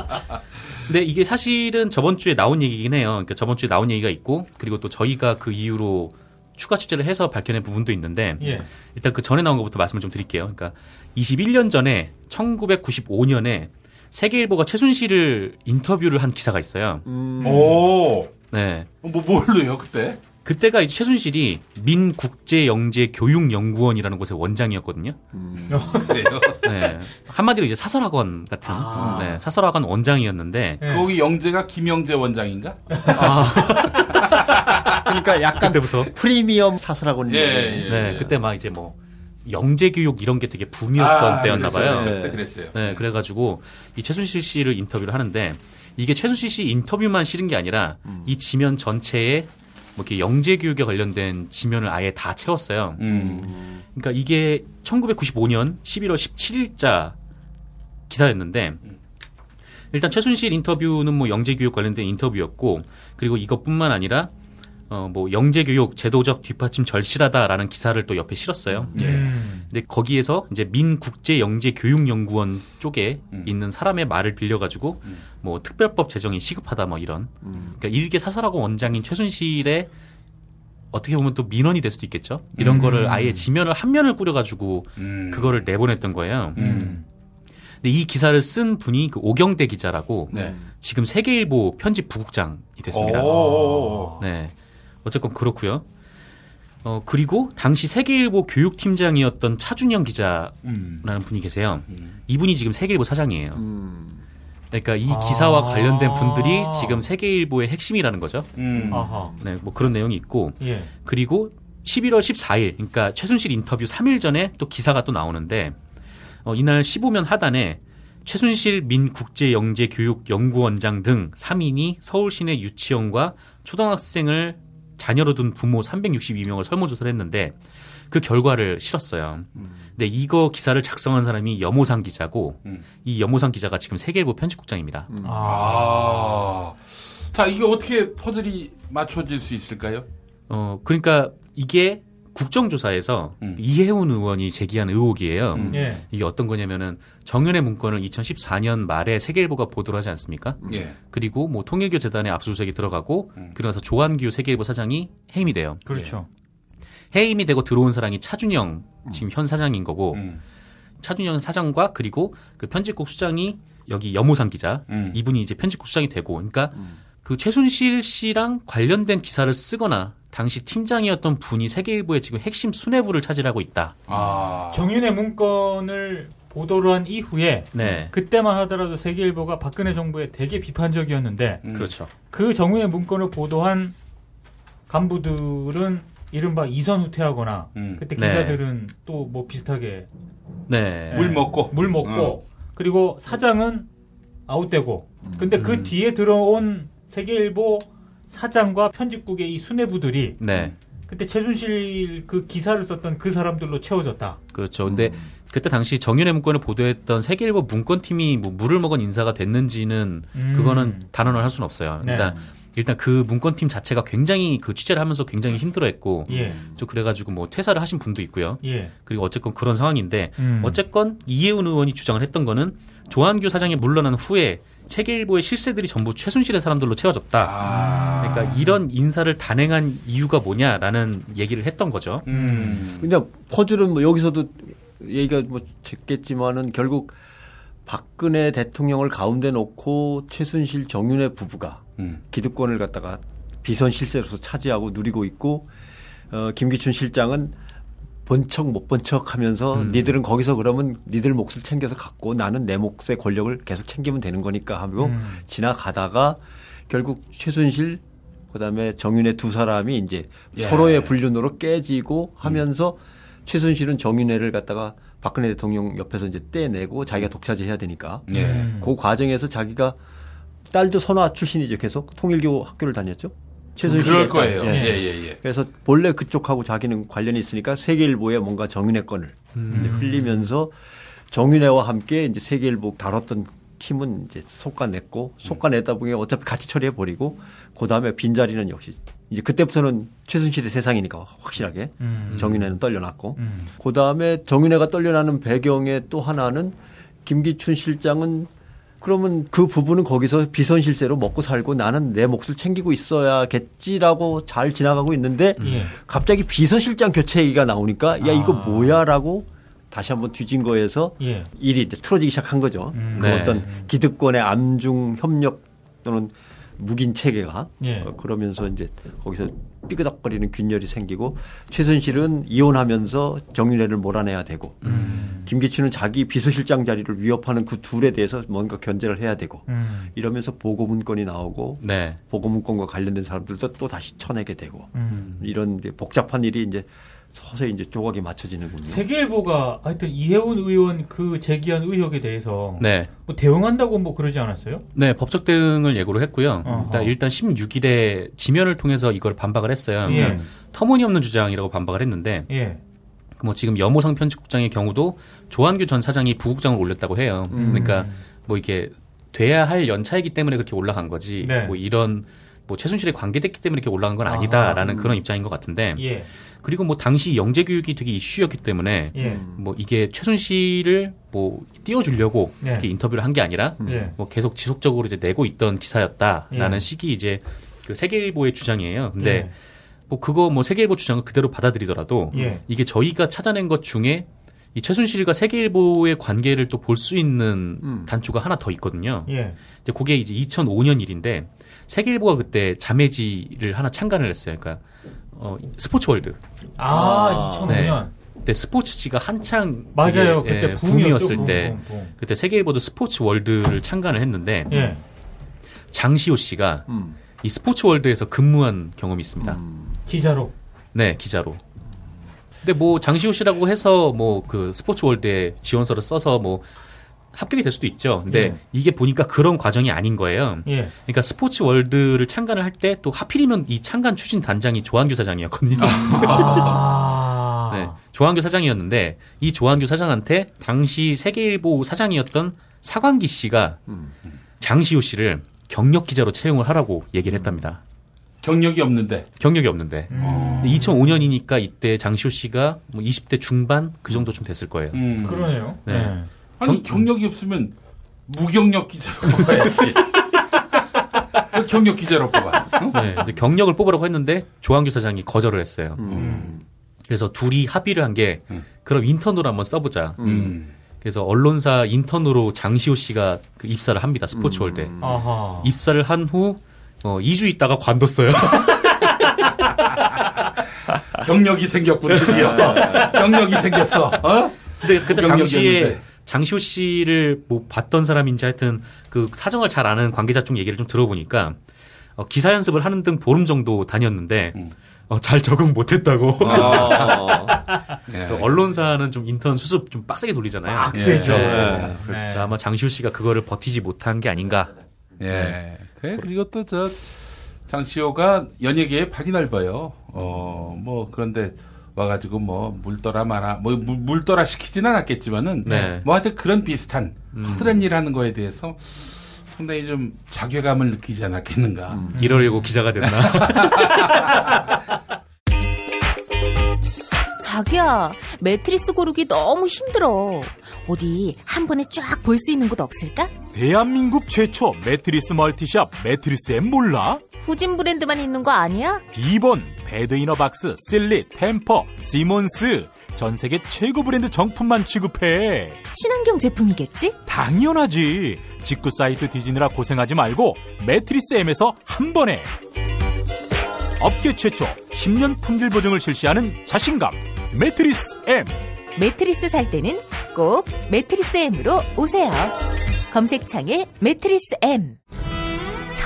근데 이게 사실은 저번 주에 나온 얘기긴 해요. 그러니까 저번 주에 나온 얘기가 있고 그리고 또 저희가 그 이후로 추가 취재를 해서 밝혀낸 부분도 있는데 예. 일단 그 전에 나온 것부터 말씀을 좀 드릴게요. 그러니까 21년 전에 1995년에 세계일보가 최순실을 인터뷰를 한 기사가 있어요. 오. 네. 뭐 뭘로요 그때? 그때가 이제 최순실이 민국제영재교육연구원이라는 곳의 원장이었거든요. 그래요? 네. 한마디로 이제 사설학원 같은 아. 네, 사설학원 원장이었는데 네. 거기 영재가 김영재 원장인가? 그러니까 약간 그때부터 프리미엄 사설학원. 예, 예, 네, 예. 그때 막 이제 뭐 영재 교육 이런 게 되게 붐이었던 아, 때였나 그랬어요. 봐요. 그때 그랬어요. 네, 그래가지고 이 최순실 씨를 인터뷰를 하는데 이게 최순실 씨 인터뷰만 실은 게 아니라 음. 이 지면 전체에 뭐 이렇게 영재 교육에 관련된 지면을 아예 다 채웠어요. 음. 그러니까 이게 1995년 11월 17일자 기사였는데 일단 최순실 인터뷰는 뭐 영재 교육 관련된 인터뷰였고 그리고 이것뿐만 아니라 어 뭐 영재 교육 제도적 뒷받침 절실하다라는 기사를 또 옆에 실었어요. 음. 근데 거기에서 이제 민국제 영재 교육연구원 쪽에 있는 사람의 말을 빌려가지고 뭐 특별법 제정이 시급하다 뭐 이런 그러니까 일개 사설학원 원장인 최순실의 어떻게 보면 또 민원이 될 수도 있겠죠. 이런 음. 거를 아예 지면을 한 면을 꾸려가지고 음. 그거를 내보냈던 거예요. 음. 근데 이 기사를 쓴 분이 그 오경대 기자라고 네. 지금 세계일보 편집 부국장이 됐습니다. 오. 네. 어쨌건 그렇고요. 어 그리고 당시 세계일보 교육팀장이었던 차준영 기자라는 음. 분이 계세요. 이분이 지금 세계일보 사장이에요. 음. 그러니까 이 아. 기사와 관련된 분들이 지금 세계일보의 핵심이라는 거죠. 음. 아하. 네, 뭐 그런 내용이 있고 예. 그리고 11월 14일, 그러니까 최순실 인터뷰 3일 전에 또 기사가 또 나오는데 어, 이날 15면 하단에 최순실 민국제영재교육연구원장 등 3인이 서울시내 유치원과 초등학생을 자녀로 둔 부모 362명을 설문조사를 했는데 그 결과를 실었어요. 근데 이거 기사를 작성한 사람이 염호상 기자고 음. 이 염호상 기자가 지금 세계일보 편집국장입니다. 아. 자 이게 어떻게 퍼즐이 맞춰질 수 있을까요? 어, 그러니까 이게 국정조사에서 음. 이해훈 의원이 제기한 의혹이에요. 음. 예. 이게 어떤 거냐면은 정연의 문건을 2014년 말에 세계일보가 보도를 하지 않습니까? 예. 그리고 뭐 통일교 재단에 압수수색이 들어가고 음. 그러면서 조한규 세계일보 사장이 해임이 돼요. 그렇죠. 해임이 되고 들어온 사람이 차준영 지금 현 사장인 거고 음. 차준영 사장과 그리고 그 편집국 수장이 여기 염호상 기자 음. 이분이 이제 편집국 수장이 되고 그러니까 그 최순실 씨랑 관련된 기사를 쓰거나 당시 팀장이었던 분이 세계일보의 지금 핵심 수뇌부를 차지하고 있다. 아. 정윤의 문건을 보도를 한 이후에 네. 그때만 하더라도 세계일보가 박근혜 정부에 되게 비판적이었는데 그렇죠. 그 정우의 문건을 보도한 간부들은 이른바 이선 후퇴하거나 그때 네. 기자들은 또뭐 비슷하게 네. 물 먹고. 물 먹고 어. 그리고 사장은 아웃되고 근데 음. 그 뒤에 들어온 세계일보 사장과 편집국의 이 수뇌부들이 네. 그때 최순실 그 기사를 썼던 그 사람들로 채워졌다. 그렇죠. 근데 그때 당시 정윤의 문건을 보도했던 세계일보 문건팀이 뭐 물을 먹은 인사가 됐는지는 음. 그거는 단언을 할 수는 없어요. 네. 일단 일단 그 문건팀 자체가 굉장히 그 취재를 하면서 굉장히 힘들어했고 예. 좀 그래가지고 뭐 퇴사를 하신 분도 있고요. 예. 그리고 어쨌건 그런 상황인데 음. 어쨌건 이해운 의원이 주장을 했던 거는 조한규 사장이 물러난 후에 세계일보의 실세들이 전부 최순실의 사람들로 채워졌다. 그러니까 이런 인사를 단행한 이유가 뭐냐라는 얘기를 했던 거죠. 음. 근데 퍼즐은 뭐 여기서도 얘기가 뭐 됐겠지만은 결국 박근혜 대통령을 가운데 놓고 최순실 정윤의 부부가 음. 기득권을 갖다가 비선 실세로서 차지하고 누리고 있고 어, 김기춘 실장은 번척 못 번척 하면서 니들은 거기서 그러면 니들 몫을 챙겨서 갖고 나는 내 몫의 권력을 계속 챙기면 되는 거니까 하고 음. 지나가다가 결국 최순실 그다음에 정윤의 두 사람이 이제 예. 서로의 불륜으로 깨지고 하면서 최순실은 정윤회를 갖다가 박근혜 대통령 옆에서 이제 떼내고 자기가 독차지 해야 되니까 예. 그 과정에서 자기가 딸도 선화 출신이죠 계속 통일교 학교를 다녔죠 최순실의 그럴 거예요. 딸. 예, 예, 예. 그래서 본래 그쪽하고 자기는 관련이 있으니까 세계일보에 뭔가 정윤회 건을 음. 흘리면서 정윤회와 함께 이제 세계일보 다뤘던 팀은 이제 속가냈고 속가냈다 보니 어차피 같이 처리해 버리고 그 다음에 빈 자리는 역시 이제 그때부터는 최순실의 세상이니까 확실하게 음. 정윤회는 떨려났고 음. 그 다음에 정윤회가 떨려나는 배경의 또 하나는 김기춘 실장은 그러면 그 부부는 거기서 비선 실세로 먹고 살고 나는 내 몫을 챙기고 있어야겠지라고 잘 지나가고 있는데 예. 갑자기 비서실장 교체 얘기가 나오니까 야 이거 아. 뭐야라고 다시 한번 뒤진 거에서 예. 일이 이제 틀어지기 시작한 거죠. 음. 그 네. 어떤 기득권의 암중 협력 또는 묵인 체계가 예. 어, 그러면서 이제 거기서 삐그덕거리는 균열이 생기고 최순실은 이혼하면서 정윤회를 몰아내야 되고 음. 김기춘은 자기 비서실장 자리를 위협하는 그 둘에 대해서 뭔가 견제를 해야 되고 음. 이러면서 보고 문건이 나오고 네. 보고 문건과 관련된 사람들도 또 다시 쳐내게 되고 음. 이런 이제 복잡한 일이 이제 서서히 이제 조각이 맞춰지는군요. 세계일보가 하여튼 이해운 의원 그 제기한 의혹에 대해서 네. 뭐 대응한다고 뭐 그러지 않았어요? 네, 법적 대응을 예고를 했고요. 어허. 일단, 일단 16일에 지면을 통해서 이걸 반박을 했어요. 예. 그러니까 터무니없는 주장이라고 반박을 했는데, 예. 뭐 지금 여모상 편집국장의 경우도 조한규 전 사장이 부국장을 올렸다고 해요. 음. 그러니까 뭐 이게 돼야 할 연차이기 때문에 그렇게 올라간 거지. 네. 뭐 이런 뭐 최순실에 관계됐기 때문에 이렇게 올라간 건 아니다라는 아하. 그런 입장인 것 같은데. 예. 그리고 뭐 당시 영재 교육이 되게 이슈였기 때문에 예. 뭐 이게 최순실을 뭐 띄워주려고 네. 이렇게 인터뷰를 한 게 아니라 예. 뭐 계속 지속적으로 이제 내고 있던 기사였다라는 예. 식이 이제 그 세계일보의 주장이에요. 근데 예. 뭐 그거 뭐 세계일보 주장을 그대로 받아들이더라도 예. 이게 저희가 찾아낸 것 중에 이 최순실과 세계일보의 관계를 또 볼 수 있는 단초가 하나 더 있거든요. 예. 이제 그게 이제 2005년 일인데 세계일보가 그때 자매지를 하나 창간을 했어요. 그러니까 어, 스포츠월드. 아, 2005년. 그때 스포츠지가 한창 맞아요. 되게, 그때 예, 붐이었죠. 붐이었을 붐, 때 붐, 붐. 그때 세계일보도 스포츠월드를 창간을 했는데 예. 장시호 씨가 음. 이 스포츠월드에서 근무한 경험이 있습니다. 기자로. 네, 기자로. 근데 뭐 장시호 씨라고 해서 뭐 그 스포츠월드에 지원서를 써서 뭐 합격이 될 수도 있죠. 근데 예. 이게 보니까 그런 과정이 아닌 거예요. 예. 그러니까 스포츠 월드를 창간을 할 때 또 하필이면 이 창간 추진 단장이 조한규 사장이었거든요. 아. 네, 조한규 사장이었는데 이 조한규 사장한테 당시 세계일보 사장이었던 사광기 씨가 장시호 씨를 경력 기자로 채용을 하라고 얘기를 했답니다. 경력이 없는데. 경력이 없는데. 음. 2005년이니까 이때 장시호 씨가 뭐 20대 중반 그 정도쯤 됐을 거예요. 음. 그러네요. 네. 네. 아니 경 력이 없으면 무경력 기자로 뽑아야지. 왜 경력 기자로 뽑아. 어? 네, 이제 경력을 뽑으라고 했는데 조한규 사장이 거절을 했어요. 음. 그래서 둘이 합의를 한게 그럼 인턴으로 한번 써보자. 음. 그래서 언론사 인턴으로 장시호 씨가 그 입사를 합니다. 스포츠월드에. 음. 아하. 입사를 한 후 어, 2주 있다가 관뒀어요. 경력이 생겼군 드디어. 경력이 생겼어. 어? 근데 그때 경력이었는데. 장시호 씨를 뭐 봤던 사람인지 하여튼 그 사정을 잘 아는 관계자 쪽 얘기를 좀 들어보니까 어, 기사 연습을 하는 등 보름 정도 다녔는데 어, 잘 적응 못했다고. 예. 그 언론사는 좀 인턴 수습 좀 빡세게 돌리잖아요. 빡세죠. 예. 네. 그래서 아마 장시호 씨가 그거를 버티지 못한 게 아닌가. 예. 그래, 그리고 또 저 장시호가 연예계에 팔이 넓어요. 어, 뭐 그런데 와가지고 뭐 물떠라 마라 뭐 물, 물떠라 시키지는 않았겠지만은 네. 뭐 하여튼 그런 비슷한 음. 허드렛 일 하는 거에 대해서 상당히 좀 자괴감을 느끼지 않았겠는가. 음. 이러려고 기자가 됐나? 자기야, 매트리스 고르기 너무 힘들어. 어디 한 번에 쫙 볼 수 있는 곳 없을까? 대한민국 최초 매트리스 멀티샵 매트리스엠 몰라? 후진 브랜드만 있는 거 아니야? 비본, Bed in a Box, 실리, 템퍼, 시몬스 전 세계 최고 브랜드 정품만 취급해. 친환경 제품이겠지? 당연하지. 직구 사이트 뒤지느라 고생하지 말고 매트리스 M에서 한 번에 업계 최초 10년 품질 보증을 실시하는 자신감 매트리스 M. 매트리스 살 때는 꼭 매트리스 M으로 오세요. 검색창에 매트리스 M.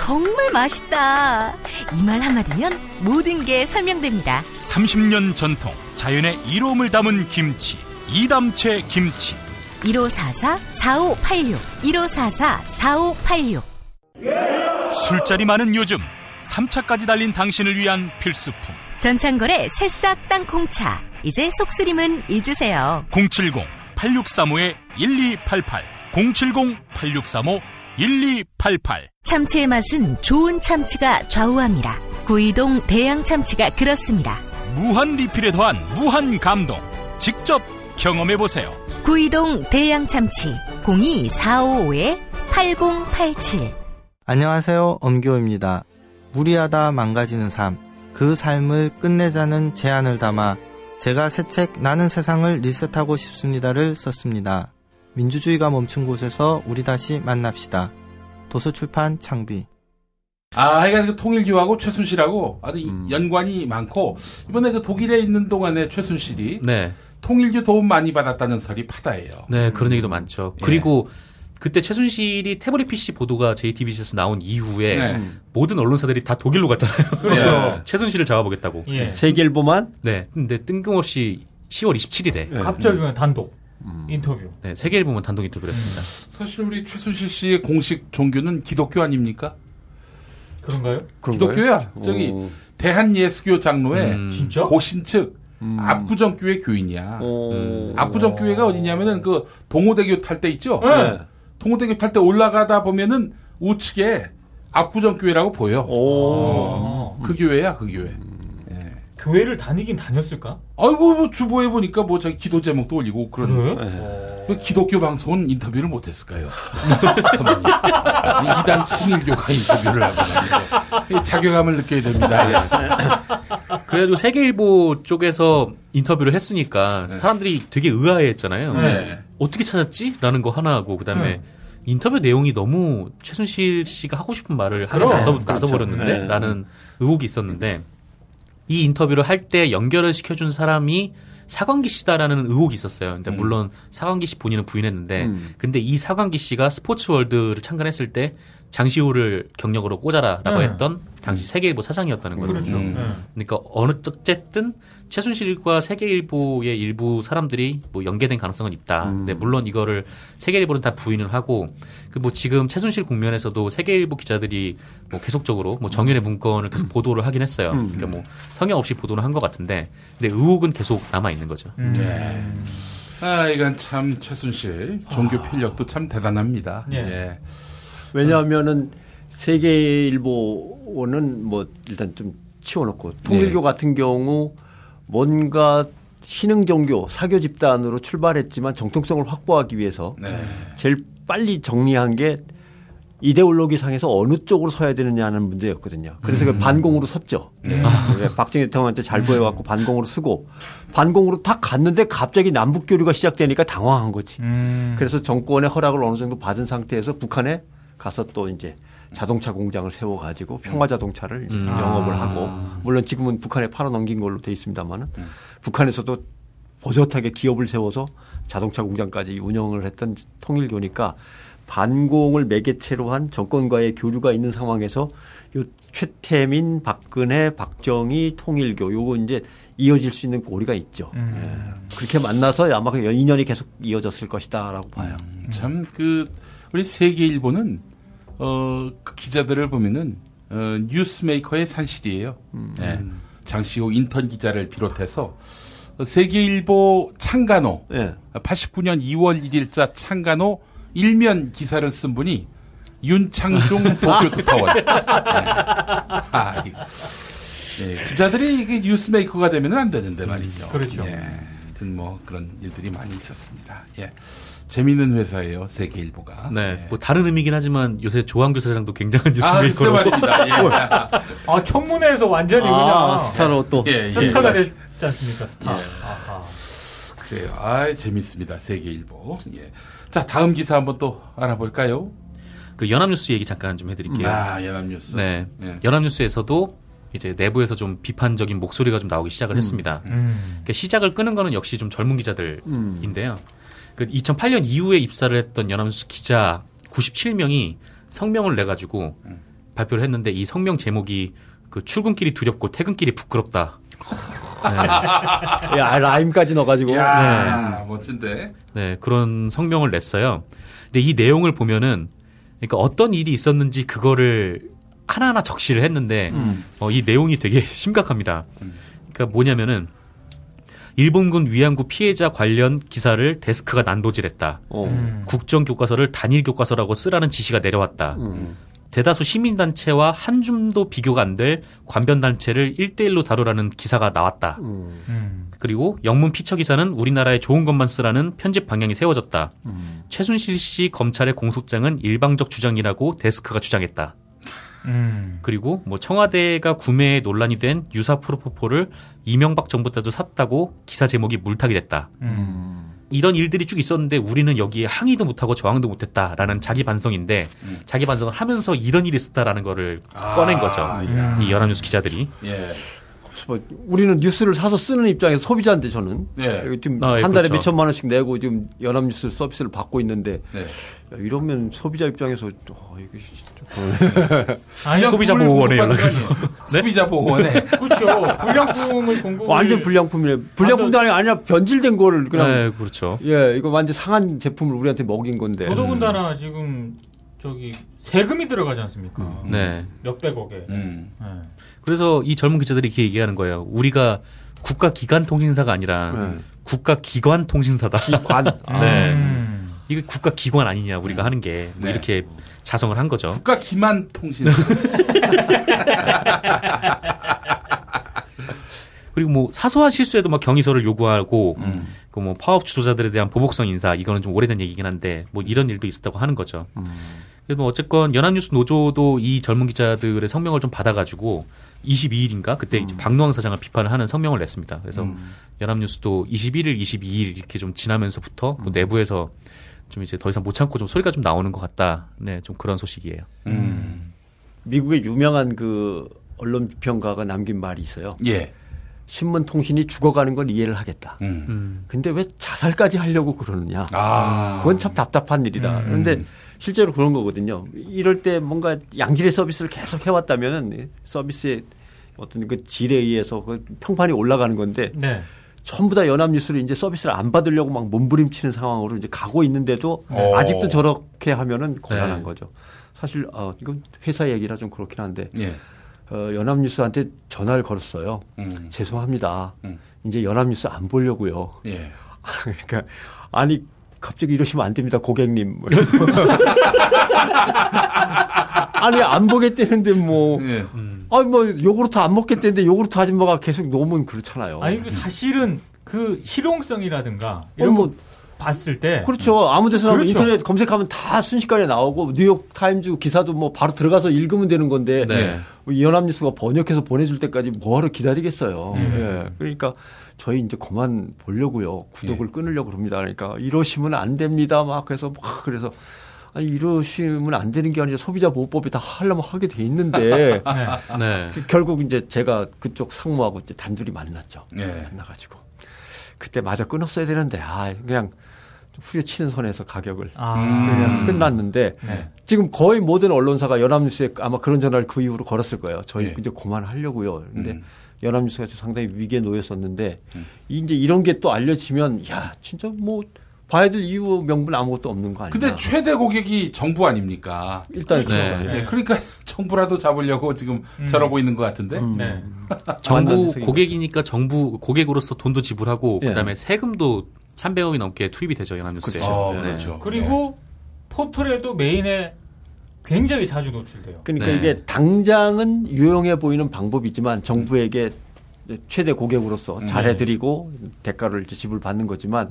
정말 맛있다. 이 말 한마디면 모든 게 설명됩니다. 30년 전통 자연의 이로움을 담은 김치 이담채 김치 1544-4586. 1544-4586. 술자리 많은 요즘 3차까지 달린 당신을 위한 필수품 전창걸의 새싹 땅콩차. 이제 속쓰림은 잊으세요. 070-8635-1288 070-8635-1288 참치의 맛은 좋은 참치가 좌우합니다. 구이동 대양 참치가 그렇습니다. 무한 리필에 더한 무한 감동 직접 경험해 보세요 구이동 대양 참치 02455-8087 안녕하세요. 엄교입니다. 무리하다 망가지는 삶, 그 삶을 끝내자는 제안을 담아 제가 새 책 나는 세상을 리셋하고 싶습니다를 썼습니다. 민주주의가 멈춘 곳에서 우리 다시 만납시다. 도서출판 창비. 아, 하여간 그 통일교하고 최순실하고 아주 이 음. 연관이 많고 이번에 그 독일에 있는 동안에 최순실이 네. 통일교 도움 많이 받았다는 설이 파다예요. 네, 그런 얘기도 많죠. 예. 그리고 그때 최순실이 태블릿 PC 보도가 JTBC에서 나온 이후에 네. 모든 언론사들이 다 독일로 갔잖아요. 그렇죠. 예. 최순실을 잡아보겠다고. 예. 세계일보만 네. 근데 뜬금없이 10월 27일에 갑자기 그냥 단독 인터뷰. 네, 세계일보만 단독 인터뷰를 했습니다. 사실 우리 최순실 씨의 공식 종교는 기독교 아닙니까? 그런가요? 기독교야. 저기 오. 대한예수교 장로의 음. 진짜? 고신 측 압구정교회 교인이야. 음. 압구정교회가 어디냐면은 그 동호대교 탈 때 있죠. 네. 동호대교 탈 때 올라가다 보면은 우측에 압구정교회라고 보여. 어, 그 교회야, 그 교회. 교회를 다니긴 다녔을까? 아이고 뭐 주보에 보니까 뭐 자기 기도 제목도 올리고 그런. 그래요? 네. 왜 기독교 방송은 인터뷰를 못했을까요? 선배님. 이단 통일교가 인터뷰를 하고 나서 자괴감을 느껴야 됩니다. 그래가지고 세계일보 쪽에서 인터뷰를 했으니까 사람들이 되게 의아해했잖아요. 네. 어떻게 찾았지? 라는 거 하나 하고 그다음에 네. 인터뷰 내용이 너무 최순실 씨가 하고 싶은 말을 하게. 놔둬, 그렇죠. 놔둬버렸는데 네. 라는 의혹이 있었는데 이 인터뷰를 할 때 연결을 시켜준 사람이 사광기 씨다라는 의혹이 있었어요. 근데 음. 물론 사광기 씨 본인은 부인했는데 음. 근데 이 사광기 씨가 스포츠월드를 창간했을 때 장시호를 경력으로 꽂아라라고 네. 했던 당시 세계일보 사장이었다는 거죠. 그렇죠. 음. 네. 그러니까 어느 어쨌든 최순실과 세계일보의 일부 사람들이 뭐 연계된 가능성은 있다. 음. 근데 물론 이거를 세계일보는 다 부인을 하고 그 뭐 지금 최순실 국면에서도 세계일보 기자들이 뭐 계속적으로 뭐 정윤의 문건을 계속 보도를 하긴 했어요. 음. 그러니까 뭐 성역 없이 보도를 한 것 같은데 근데 의혹은 계속 남아 있는 거죠. 음. 네. 아, 이건 참 최순실 종교 필력도 참 대단합니다. 예. 예. 왜냐하면은 세계일보는 뭐 일단 좀 치워놓고 통일교 네. 같은 경우 뭔가 신흥 종교 사교 집단으로 출발했지만 정통성을 확보하기 위해서 네. 제일 빨리 정리한 게 이데올로기 상에서 어느 쪽으로 서야 되느냐는 문제였거든요. 그래서 그 반공으로 섰죠. 네. 네, 박정희 대통령한테 잘 보여갖고 반공으로 쓰고 반공으로 탁 갔는데 갑자기 남북 교류가 시작되니까 당황한 거지. 음. 그래서 정권의 허락을 어느 정도 받은 상태에서 북한에 가서 또 이제 자동차 공장을 세워 가지고 평화 자동차를 음. 영업을 아. 하고 물론 지금은 북한에 팔아 넘긴 걸로 돼 있습니다만은 음. 북한에서도 버젓하게 기업을 세워서 자동차 공장까지 운영을 했던 통일교니까 반공을 매개체로 한 정권과의 교류가 있는 상황에서 요 최태민, 박근혜, 박정희, 통일교 요거 이제 이어질 수 있는 고리가 있죠. 예. 그렇게 만나서 아마 그 인연이 계속 이어졌을 것이다라고 봐요. 참그 우리 세계일보는 어, 그 기자들을 보면은 어, 뉴스메이커의 산실이에요. 예. 장시호 인턴 기자를 비롯해서 어, 세계일보 창간호 89년 2월 1일자 창간호 일면 기사를 쓴 분이 윤창중 도쿄 특파원. 예. 아. 예, 기자들이 이게 뉴스메이커가 되면 안 되는데 말이죠. 그렇죠. 예, 하여튼 뭐 그런 일들이 많이 있었습니다. 예. 재미있는 회사예요, 세계일보가. 네, 뭐 다른 의미긴 하지만 요새 조항규 사장도 굉장한 아, 글쎄 뉴스메이커로 말입니다. 예. 아 청문회에서 완전히 아, 그냥 스타로 또. 예, 예. 스타가 됐지 않습니까? 스타. 예. 아하. 그래요. 아, 재밌습니다. 세계일보. 예. 자, 다음 기사 한번 또 알아볼까요? 그 연합뉴스 얘기 잠깐 좀 해드릴게요. 아, 연합뉴스. 네, 예. 연합뉴스에서도 이제 내부에서 좀 비판적인 목소리가 좀 나오기 시작을 음. 했습니다. 음. 그러니까 시작을 끄는 거는 역시 좀 젊은 기자들인데요. 그 2008년 이후에 입사를 했던 연합뉴스 기자 97명이 성명을 내 가지고 발표를 했는데 이 성명 제목이 그 출근길이 두렵고 퇴근길이 부끄럽다. 네. 야, 라임까지 넣어가지고. 야, 멋진데. 네, 그런 성명을 냈어요. 근데 이 내용을 보면은 그러니까 어떤 일이 있었는지 그거를 하나하나 적시를 했는데 음. 어, 이 내용이 되게 심각합니다. 그러니까 뭐냐면은 일본군 위안부 피해자 관련 기사를 데스크가 난도질했다. 음. 국정 교과서를 단일 교과서라고 쓰라는 지시가 내려왔다. 음. 대다수 시민단체와 한 줌도 비교가 안 될 관변단체를 1대1로 다루라는 기사가 나왔다. 음. 그리고 영문 피처 기사는 우리나라에 좋은 것만 쓰라는 편집 방향이 세워졌다. 음. 최순실 씨 검찰의 공소장은 일방적 주장이라고 데스크가 주장했다. 음. 그리고 뭐 청와대가 구매에 논란이 된 유사 프로포폴을 이명박 정부 때도 샀다고 기사 제목이 물타기 됐다. 음. 이런 일들이 쭉 있었는데 우리는 여기에 항의도 못하고 저항도 못했다라는 자기 반성인데 자기 반성을 하면서 이런 일이 있었다라는 거를 아, 꺼낸 거죠. 야. 이 연합뉴스 기자들이. 예. 뭐 우리는 뉴스를 사서 쓰는 입장에서 소비자인데 저는 네. 지금 아, 예, 한 달에 그렇죠. 몇 천만 원씩 내고 지금 연합뉴스 서비스를 받고 있는데 네. 야, 이러면 소비자 입장에서 어, 이게 진짜 아니, 소비자 보호원에 연락해서. 거 아니에요? 소비자 보호원에. 그렇죠. 불량품을 공급. 완전 불량품이네. 불량품도 아니 아니라 변질된 거를 그냥 네, 그렇죠. 예 이거 완전 상한 제품을 우리한테 먹인 건데. 더더군다나 지금 저기 세금이 들어가지 않습니까? 네. 몇백억에. 음. 네. 그래서 이 젊은 기자들이 이렇게 얘기하는 거예요. 우리가 국가 기관 통신사가 아니라 네. 국가 기관 통신사다. 기관. 네. 음. 이게 국가 기관 아니냐 우리가 하는 게 뭐 네. 이렇게 자성을 한 거죠. 국가 기만 통신. 그리고 뭐 사소한 실수에도 막 경위서를 요구하고 음. 그뭐 파업 주도자들에 대한 보복성 인사 이거는 좀 오래된 얘기긴 한데 뭐 이런 일도 있었다고 하는 거죠. 그래서 뭐 어쨌건 연합뉴스 노조도 이 젊은 기자들의 성명을 좀 받아가지고 22일인가 그때 이제 박노왕 사장을 비판을 하는 성명을 냈습니다. 그래서 연합뉴스도 21일, 22일 이렇게 좀 지나면서부터 뭐 내부에서 좀 이제 더 이상 못 참고 좀 소리가 좀 나오는 것 같다. 네, 좀 그런 소식이에요. 미국의 유명한 그 언론 비평가가 남긴 말이 있어요. 예. 신문 통신이 죽어가는 건 이해를 하겠다. 음. 음. 근데 왜 자살까지 하려고 그러느냐? 아. 그건 참 답답한 일이다. 음. 그런데 실제로 그런 거거든요. 이럴 때 뭔가 양질의 서비스를 계속 해왔다면은 서비스의 어떤 그 질에 의해서 그 평판이 올라가는 건데 네. 전부 다 연합뉴스를 이제 서비스를 안 받으려고 막 몸부림치는 상황으로 이제 가고 있는데도 어. 아직도 저렇게 하면은 곤란한 네. 거죠. 사실 어 이건 회사 얘기라 좀 그렇긴 한데 예. 어, 연합뉴스한테 전화를 걸었어요. 음. 죄송합니다. 음. 이제 연합뉴스 안 보려고요. 예. 그러니까 아니 갑자기 이러시면 안 됩니다, 고객님. 아니 안 보겠다는데 뭐, 예. 아니 뭐 요구르트 안 먹겠다는데 요구르트 아줌마가 계속 놓으면 그렇잖아요. 아니 그 사실은 그 실용성이라든가 이런 어, 뭐, 거 봤을 때 그렇죠. 아무 데서나 그렇죠. 인터넷 검색하면 다 순식간에 나오고 뉴욕 타임즈 기사도 뭐 바로 들어가서 읽으면 되는 건데 네. 이 연합뉴스가 번역해서 보내줄 때까지 뭐하러 기다리겠어요. 네. 예. 그러니까 저희 이제 그만 보려고요. 구독을 끊으려고 그럽니다. 그러니까 이러시면 안 됩니다. 막 그래서 막 그래서 아니 이러시면 안 되는 게 아니라 소비자 보호법이 다 하려면 하게 돼 있는데 네. 그 결국 이제 제가 그쪽 상무하고 이제 단둘이 만났죠. 예. 만나가지고 그때 마저 끊었어야 되는데 아 그냥 후려치는 선에서 가격을 아. 그냥 음. 끝났는데 네. 지금 거의 모든 언론사가 연합뉴스에 아마 그런 전화를 그 이후로 걸었을 거예요. 저희 예. 이제 그만하려고요. 근데 음. 연합뉴스가 상당히 위기에 놓였었는데 이제 이런 게 또 알려지면 야 진짜 뭐 봐야 될 이유 명분 아무것도 없는 거 아니야? 근데 최대 고객이 정부 아닙니까? 일단 네. 그렇죠. 네. 그러니까 정부라도 잡으려고 지금 음. 저러고 있는 것 같은데. 네. 정부 고객이니까 정부 고객으로서 돈도 지불하고 예. 그다음에 세금도 300억이 넘게 투입이 되죠 연합뉴스에. 그렇죠. 어, 그렇죠. 그리고 포털에도 메인에 굉장히 자주 노출돼요. 그러니까 네. 이게 당장은 유용해 보이는 방법이지만 정부에게 최대 고객으로서 음. 잘해드리고 대가를 이제 지불 받는 거지만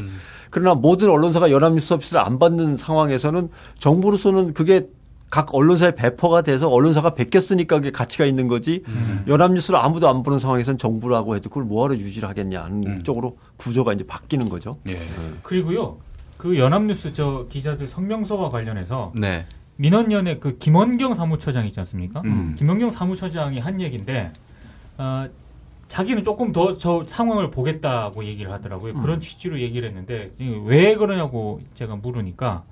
그러나 모든 언론사가 연합뉴스 서비스를 안 받는 상황에서는 정부로서는 그게 각 언론사에 배포가 돼서 언론사가 베꼈으니까 그게 가치가 있는 거지 음. 연합뉴스를 아무도 안 보는 상황에서는 정부라고 해도 그걸 뭐하러 유지를 하겠냐 하는 음. 쪽으로 구조가 이제 바뀌는 거죠. 예. 그리고요. 그 연합뉴스 저 기자들 성명서와 관련해서 네. 민원연의 그 김원경 사무처장 있지 않습니까? 음. 김원경 사무처장이 한 얘기인데 어, 자기는 조금 더 저 상황을 보겠다고 얘기를 하더라고요. 그런 취지로 얘기를 했는데 왜 그러냐고 제가 물으니까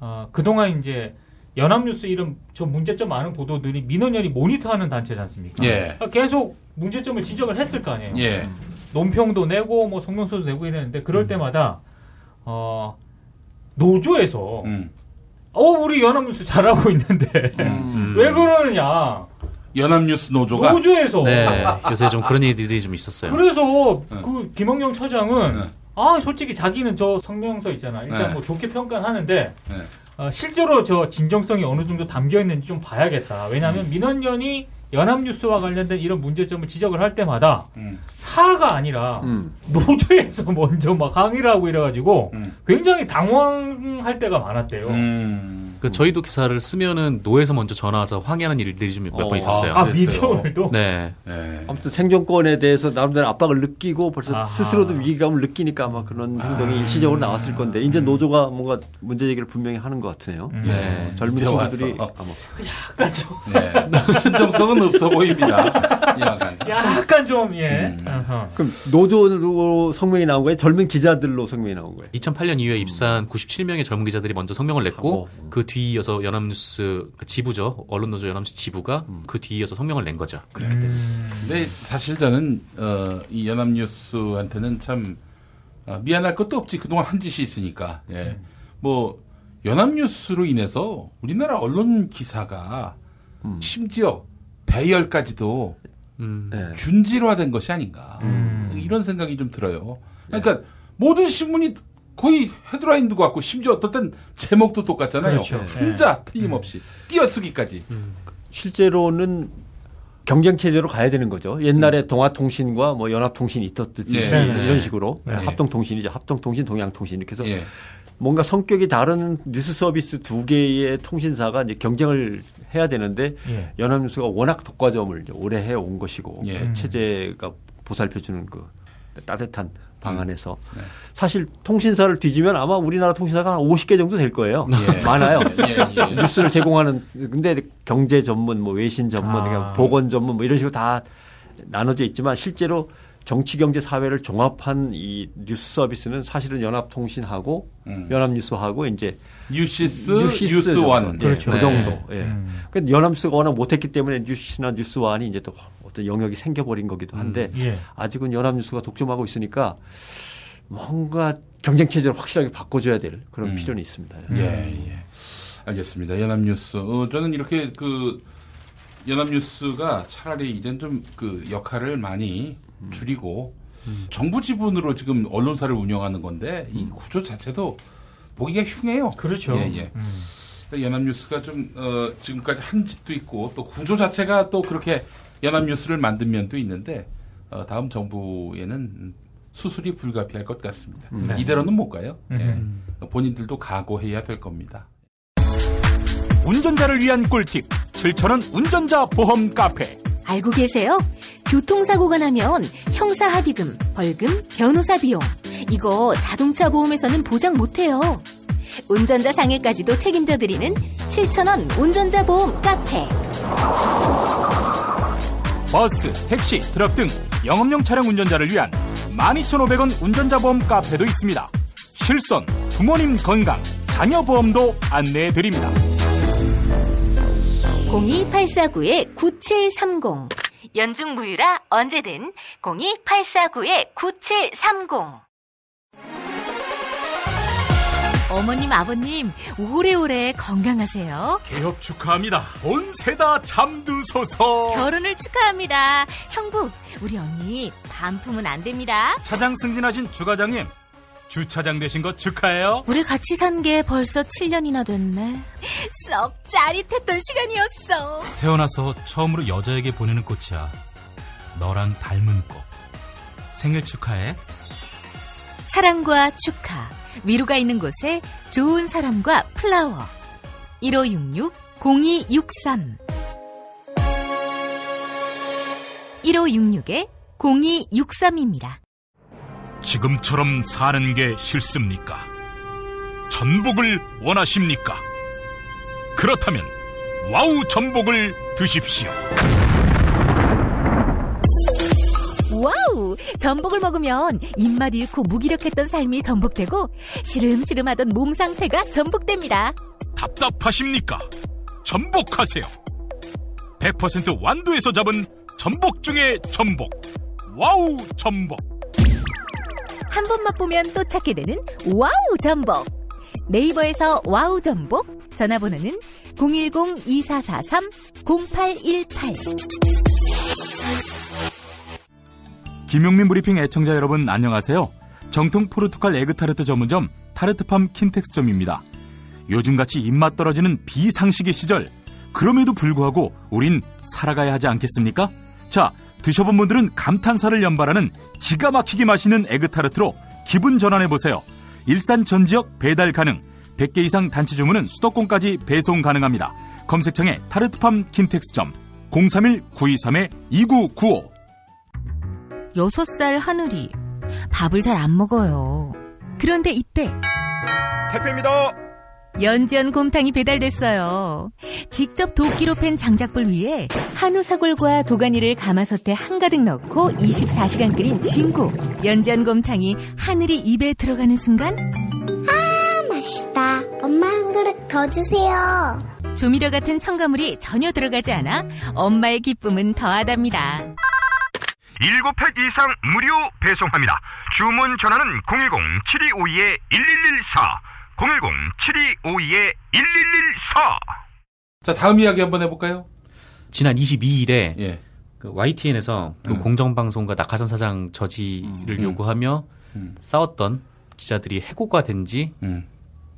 어, 그동안 이제 연합뉴스 이런 저 문제점 많은 보도들이 민원연이 모니터하는 단체지 않습니까? 예. 그러니까 계속 문제점을 지적을 했을 거 아니에요. 예. 논평도 내고 뭐 성명서도 내고 이랬는데 그럴 때마다 어 노조에서 음. 어 우리 연합뉴스 잘하고 있는데 왜 그러느냐 연합뉴스 노조가 노조에서 네. 요새 좀 그런 일들이 좀 있었어요. 그래서 그 김원경 처장은 네. 아 솔직히 자기는 저 성명서 있잖아 일단 네. 뭐 좋게 평가하는데 네. 어, 실제로 저 진정성이 어느 정도 담겨 있는지 좀 봐야겠다 왜냐하면 민원연이 연합뉴스와 관련된 이런 문제점을 지적을 할 때마다 음. 사가 아니라 노조에서 먼저 막 항의를 하고 이래가지고 굉장히 당황할 때가 많았대요. 그 저희도 기사를 쓰면은 노에서 먼저 전화 와서 항의하는 일들이 좀 몇번 어. 있었어요. 아, 민원을도? 네. 아무튼 생존권에 대해서 나름대로 압박을 느끼고 벌써 아하. 스스로도 위기감을 느끼니까 아마 그런 행동이 아. 일시적으로 나왔을 건데 이제 노조가 뭔가 문제 제기를 분명히 하는 것 같으네요. 음. 네. 젊은 이제 친구들이. 아마 약간 좀 네. 신정성은 없어 보입니다. 약간. 약간 좀 예. 음. 그럼 노조로 성명이 나온 거예요? 젊은 기자들로 성명이 나온 거예요? 2008년 이후에 입사한 97명의 젊은 기자들이 먼저 성명을 냈고 그 뒤이어서 연합뉴스 그 지부죠. 언론노조 연합뉴스 지부가 그 뒤이어서 성명을 낸 거죠. 근데 사실 저는 어, 이 연합뉴스한테는 참 어, 미안할 것도 없지. 그동안 한 짓이 있으니까. 예. 뭐 연합뉴스로 인해서 우리나라 언론 기사가 심지어 배열까지도 네. 균질화된 것이 아닌가. 이런 생각이 좀 들어요. 그러니까 모든 신문이 거의 헤드라인도 같고 심지어 어떨 땐 제목도 똑같잖아요. 그렇죠. 혼자 틀림없이 띄어쓰기까지. 실제로는 경쟁 체제로 가야 되는 거죠. 옛날에 동아통신과 뭐 연합통신이 있었듯이 음. 네. 이런 식으로 네. 합동통신이죠. 합동통신, 동양통신 이렇게 해서 예. 뭔가 성격이 다른 뉴스 서비스 두 개의 통신사가 이제 경쟁을 해야 되는데 예. 연합뉴스가 워낙 독과점을 이제 오래 해 온 것이고 예. 그 체제가 보살펴주는 그 따뜻한 음. 방 안에서 네. 사실 통신사를 뒤지면 아마 우리나라 통신사가 한 50개 정도 될 거예요. 예. 많아요. 예, 예. 뉴스를 제공하는 근데 경제 전문, 뭐 외신 전문, 아. 보건 전문 뭐 이런 식으로 다 나눠져 있지만 실제로 정치, 경제, 사회를 종합한 이 뉴스 서비스는 사실은 연합통신하고 음. 연합뉴스하고 이제 뉴시스, 뉴시스. 정도. 그렇죠. 그 네. 정도. 예. 음. 그 연합뉴스가 워낙 못했기 때문에 뉴시스나 뉴스1이 이제 또 어떤 영역이 생겨버린 거기도 한데 음. 예. 아직은 연합뉴스가 독점하고 있으니까 뭔가 경쟁 체제를 확실하게 바꿔줘야 될 그런 음. 필요는 있습니다. 예, 예. 알겠습니다. 연합뉴스. 어, 저는 이렇게 그 연합뉴스가 차라리 이젠 좀 그 역할을 많이 줄이고 정부 지분으로 지금 언론사를 운영하는 건데 이 구조 자체도 보기가 흉해요. 그렇죠. 예, 예. 그러니까 연합뉴스가 좀 어, 지금까지 한 짓도 있고 또 구조 자체가 또 그렇게 연합뉴스를 만든 면도 있는데 어, 다음 정부에는 수술이 불가피할 것 같습니다. 음. 네. 이대로는 못 가요. 예. 음. 본인들도 각오해야 될 겁니다. 운전자를 위한 꿀팁 7천원 운전자 보험 카페 알고 계세요? 교통사고가 나면 형사합의금, 벌금, 변호사 비용. 이거 자동차 보험에서는 보장 못해요. 운전자 상해까지도 책임져 드리는 7,000원 운전자 보험 카페. 버스, 택시, 트럭 등 영업용 차량 운전자를 위한 12,500원 운전자 보험 카페도 있습니다. 실손, 부모님 건강, 자녀 보험도 안내해드립니다. 02849-9730 연중 무휴라 언제든 02849-9730 어머님 아버님 오래오래 건강하세요. 개업 축하합니다. 온세다 잠드소서. 결혼을 축하합니다. 형부 우리 언니 반품은 안 됩니다. 차장 승진하신 주과장님 주차장 되신 거 축하해요. 우리 같이 산 게 벌써 7년이나 됐네. 썩 짜릿했던 시간이었어. 태어나서 처음으로 여자에게 보내는 꽃이야. 너랑 닮은 꽃. 생일 축하해. 사랑과 축하. 위로가 있는 곳에 좋은 사람과 플라워. 1566-0263 1566에 0263입니다. 지금처럼 사는 게 싫습니까? 전복을 원하십니까? 그렇다면 와우 전복을 드십시오. 와우! 전복을 먹으면 입맛 잃고 무기력했던 삶이 전복되고 시름시름하던 몸 상태가 전복됩니다. 답답하십니까? 전복하세요. 100% 완도에서 잡은 전복 중에 전복. 와우 전복. 한 번 맛보면 또 찾게 되는 와우 전복. 네이버에서 와우 전복. 전화번호는 010-2443-0818. 김용민 브리핑 애청자 여러분 안녕하세요. 정통 포르투갈 에그타르트 전문점 타르트팜 킨텍스점입니다. 요즘같이 입맛 떨어지는 비상식의 시절 그럼에도 불구하고 우린 살아가야 하지 않겠습니까? 자 드셔본 분들은 감탄사를 연발하는 기가 막히게 맛있는 에그타르트로 기분 전환해보세요. 일산 전 지역 배달 가능 100개 이상 단체 주문은 수도권까지 배송 가능합니다. 검색창에 타르트팜 킨텍스점 031-923-2995 여섯 살 하늘이 밥을 잘 안 먹어요. 그런데 이때 택배입니다. 연지연 곰탕이 배달됐어요. 직접 도끼로 팬 장작불 위에 한우 사골과 도가니를 가마솥에 한가득 넣고 24시간 끓인 진구. 연지연 곰탕이 하늘이 입에 들어가는 순간 아, 맛있다. 엄마 한 그릇 더 주세요. 조미료 같은 첨가물이 전혀 들어가지 않아 엄마의 기쁨은 더하답니다. 7팩 이상 무료 배송합니다. 주문 전화는 010-7252-1114 010-7252-1114 자, 다음 이야기 한번 해볼까요? 지난 22일에 예. 그 YTN에서 그 음. 공정방송과 낙하산 사장 저지를 음. 요구하며 싸웠던 기자들이 해고가 된지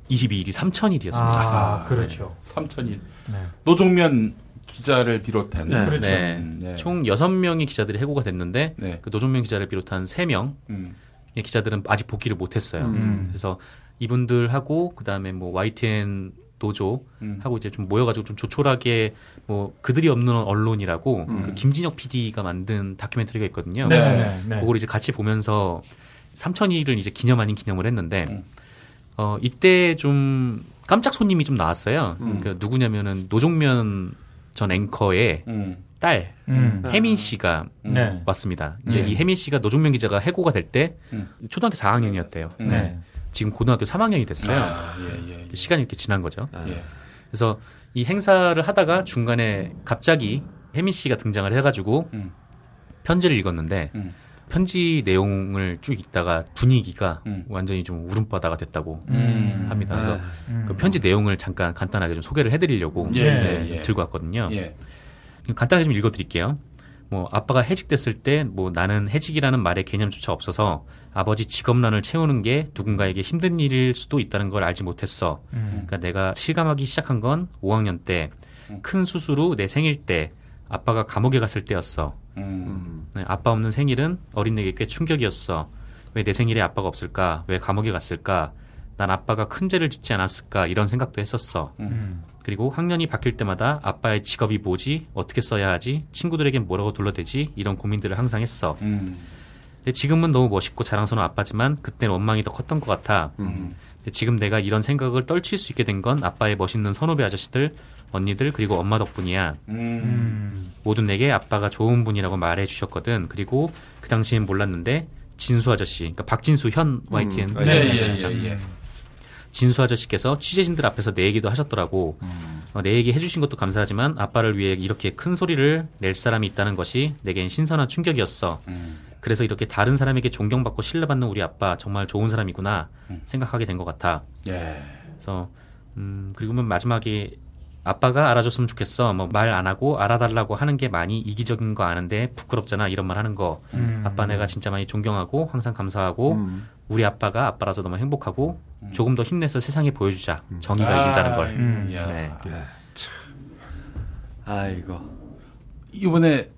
22일이 3천일이었습니다. 아, 그렇죠. 3천일. 네. 노종면 기자를 비롯한 네. 그렇죠. 네. 음, 네. 총 6명의 기자들이 해고가 됐는데 그 노종면 기자를 비롯한 3명 음. 의 기자들은 아직 복귀를 못 했어요. 음. 그래서 이분들하고 그다음에 뭐 YTN 노조 음. 하고 이제 좀 모여가지고 좀 조촐하게 뭐 그들이 없는 언론이라고 음. 그 김진혁 PD가 만든 다큐멘터리가 있거든요. 네, 네, 네. 그걸 이제 같이 보면서 3천일을 이제 기념 아닌 기념을 했는데 어 이때 좀 깜짝 손님이 좀 나왔어요. 음. 그 누구냐면은 노종면 전 앵커의 음. 딸 음. 혜민 씨가 네. 왔습니다. 네. 이 혜민 씨가 노종면 기자가 해고가 될때 음. 초등학교 4학년이었대요. 네. 지금 고등학교 3학년이 됐어요. 아, 예, 예, 예. 시간이 이렇게 지난 거죠. 예. 그래서 이 행사를 하다가 중간에 갑자기 혜민 씨가 등장을 해가지고 음. 편지를 읽었는데 음. 편지 내용을 쭉 읽다가 분위기가 음. 완전히 좀 울음바다가 됐다고 음. 합니다. 그래서 음. 그 편지 내용을 잠깐 간단하게 좀 소개를 해드리려고 예, 네, 예. 들고 왔거든요. 예. 간단하게 좀 읽어드릴게요. 뭐 아빠가 해직됐을 때 뭐 나는 해직이라는 말의 개념조차 없어서 아버지 직업란을 채우는 게 누군가에게 힘든 일일 수도 있다는 걸 알지 못했어. 음. 그러니까 내가 실감하기 시작한 건 5학년 때 큰 수술 후 내 생일 때 아빠가 감옥에 갔을 때였어. 음. 네, 아빠 없는 생일은 어린에게 꽤 충격이었어. 왜 내 생일에 아빠가 없을까? 왜 감옥에 갔을까? 난 아빠가 큰 죄를 짓지 않았을까? 이런 생각도 했었어. 음. 그리고 학년이 바뀔 때마다 아빠의 직업이 뭐지? 어떻게 써야 하지? 친구들에겐 뭐라고 둘러대지? 이런 고민들을 항상 했어. 음. 근데 지금은 너무 멋있고 자랑스러운 아빠지만 그때는 원망이 더 컸던 것 같아. 음. 근데 지금 내가 이런 생각을 떨칠 수 있게 된 건 아빠의 멋있는 선후배 아저씨들, 언니들 그리고 엄마 덕분이야. 음. 모두 내게 아빠가 좋은 분이라고 말해 주셨거든. 그리고 그 당시엔 몰랐는데 진수 아저씨, 그러니까 박진수 현 YTN 예, 예, 네, 예, 예. 진수 아저씨께서 취재진들 앞에서 내 얘기도 하셨더라고. 어, 내 얘기 해주신 것도 감사하지만 아빠를 위해 이렇게 큰 소리를 낼 사람이 있다는 것이 내겐 신선한 충격이었어. 그래서 이렇게 다른 사람에게 존경받고 신뢰받는 우리 아빠 정말 좋은 사람이구나 생각하게 된 것 같아. 예. 그래서 음, 그리고 뭐 마지막에 아빠가 알아줬으면 좋겠어. 뭐 말 안 하고 알아달라고 하는 게 많이 이기적인 거 아는데 부끄럽잖아. 이런 말 하는 거. 음. 아빠 내가 진짜 많이 존경하고 항상 감사하고 음. 우리 아빠가 아빠라서 너무 행복하고 조금 더 힘내서 세상에 보여주자. 정의가 아, 이긴다는 걸. 음. 야. 네. 아이고. 이번에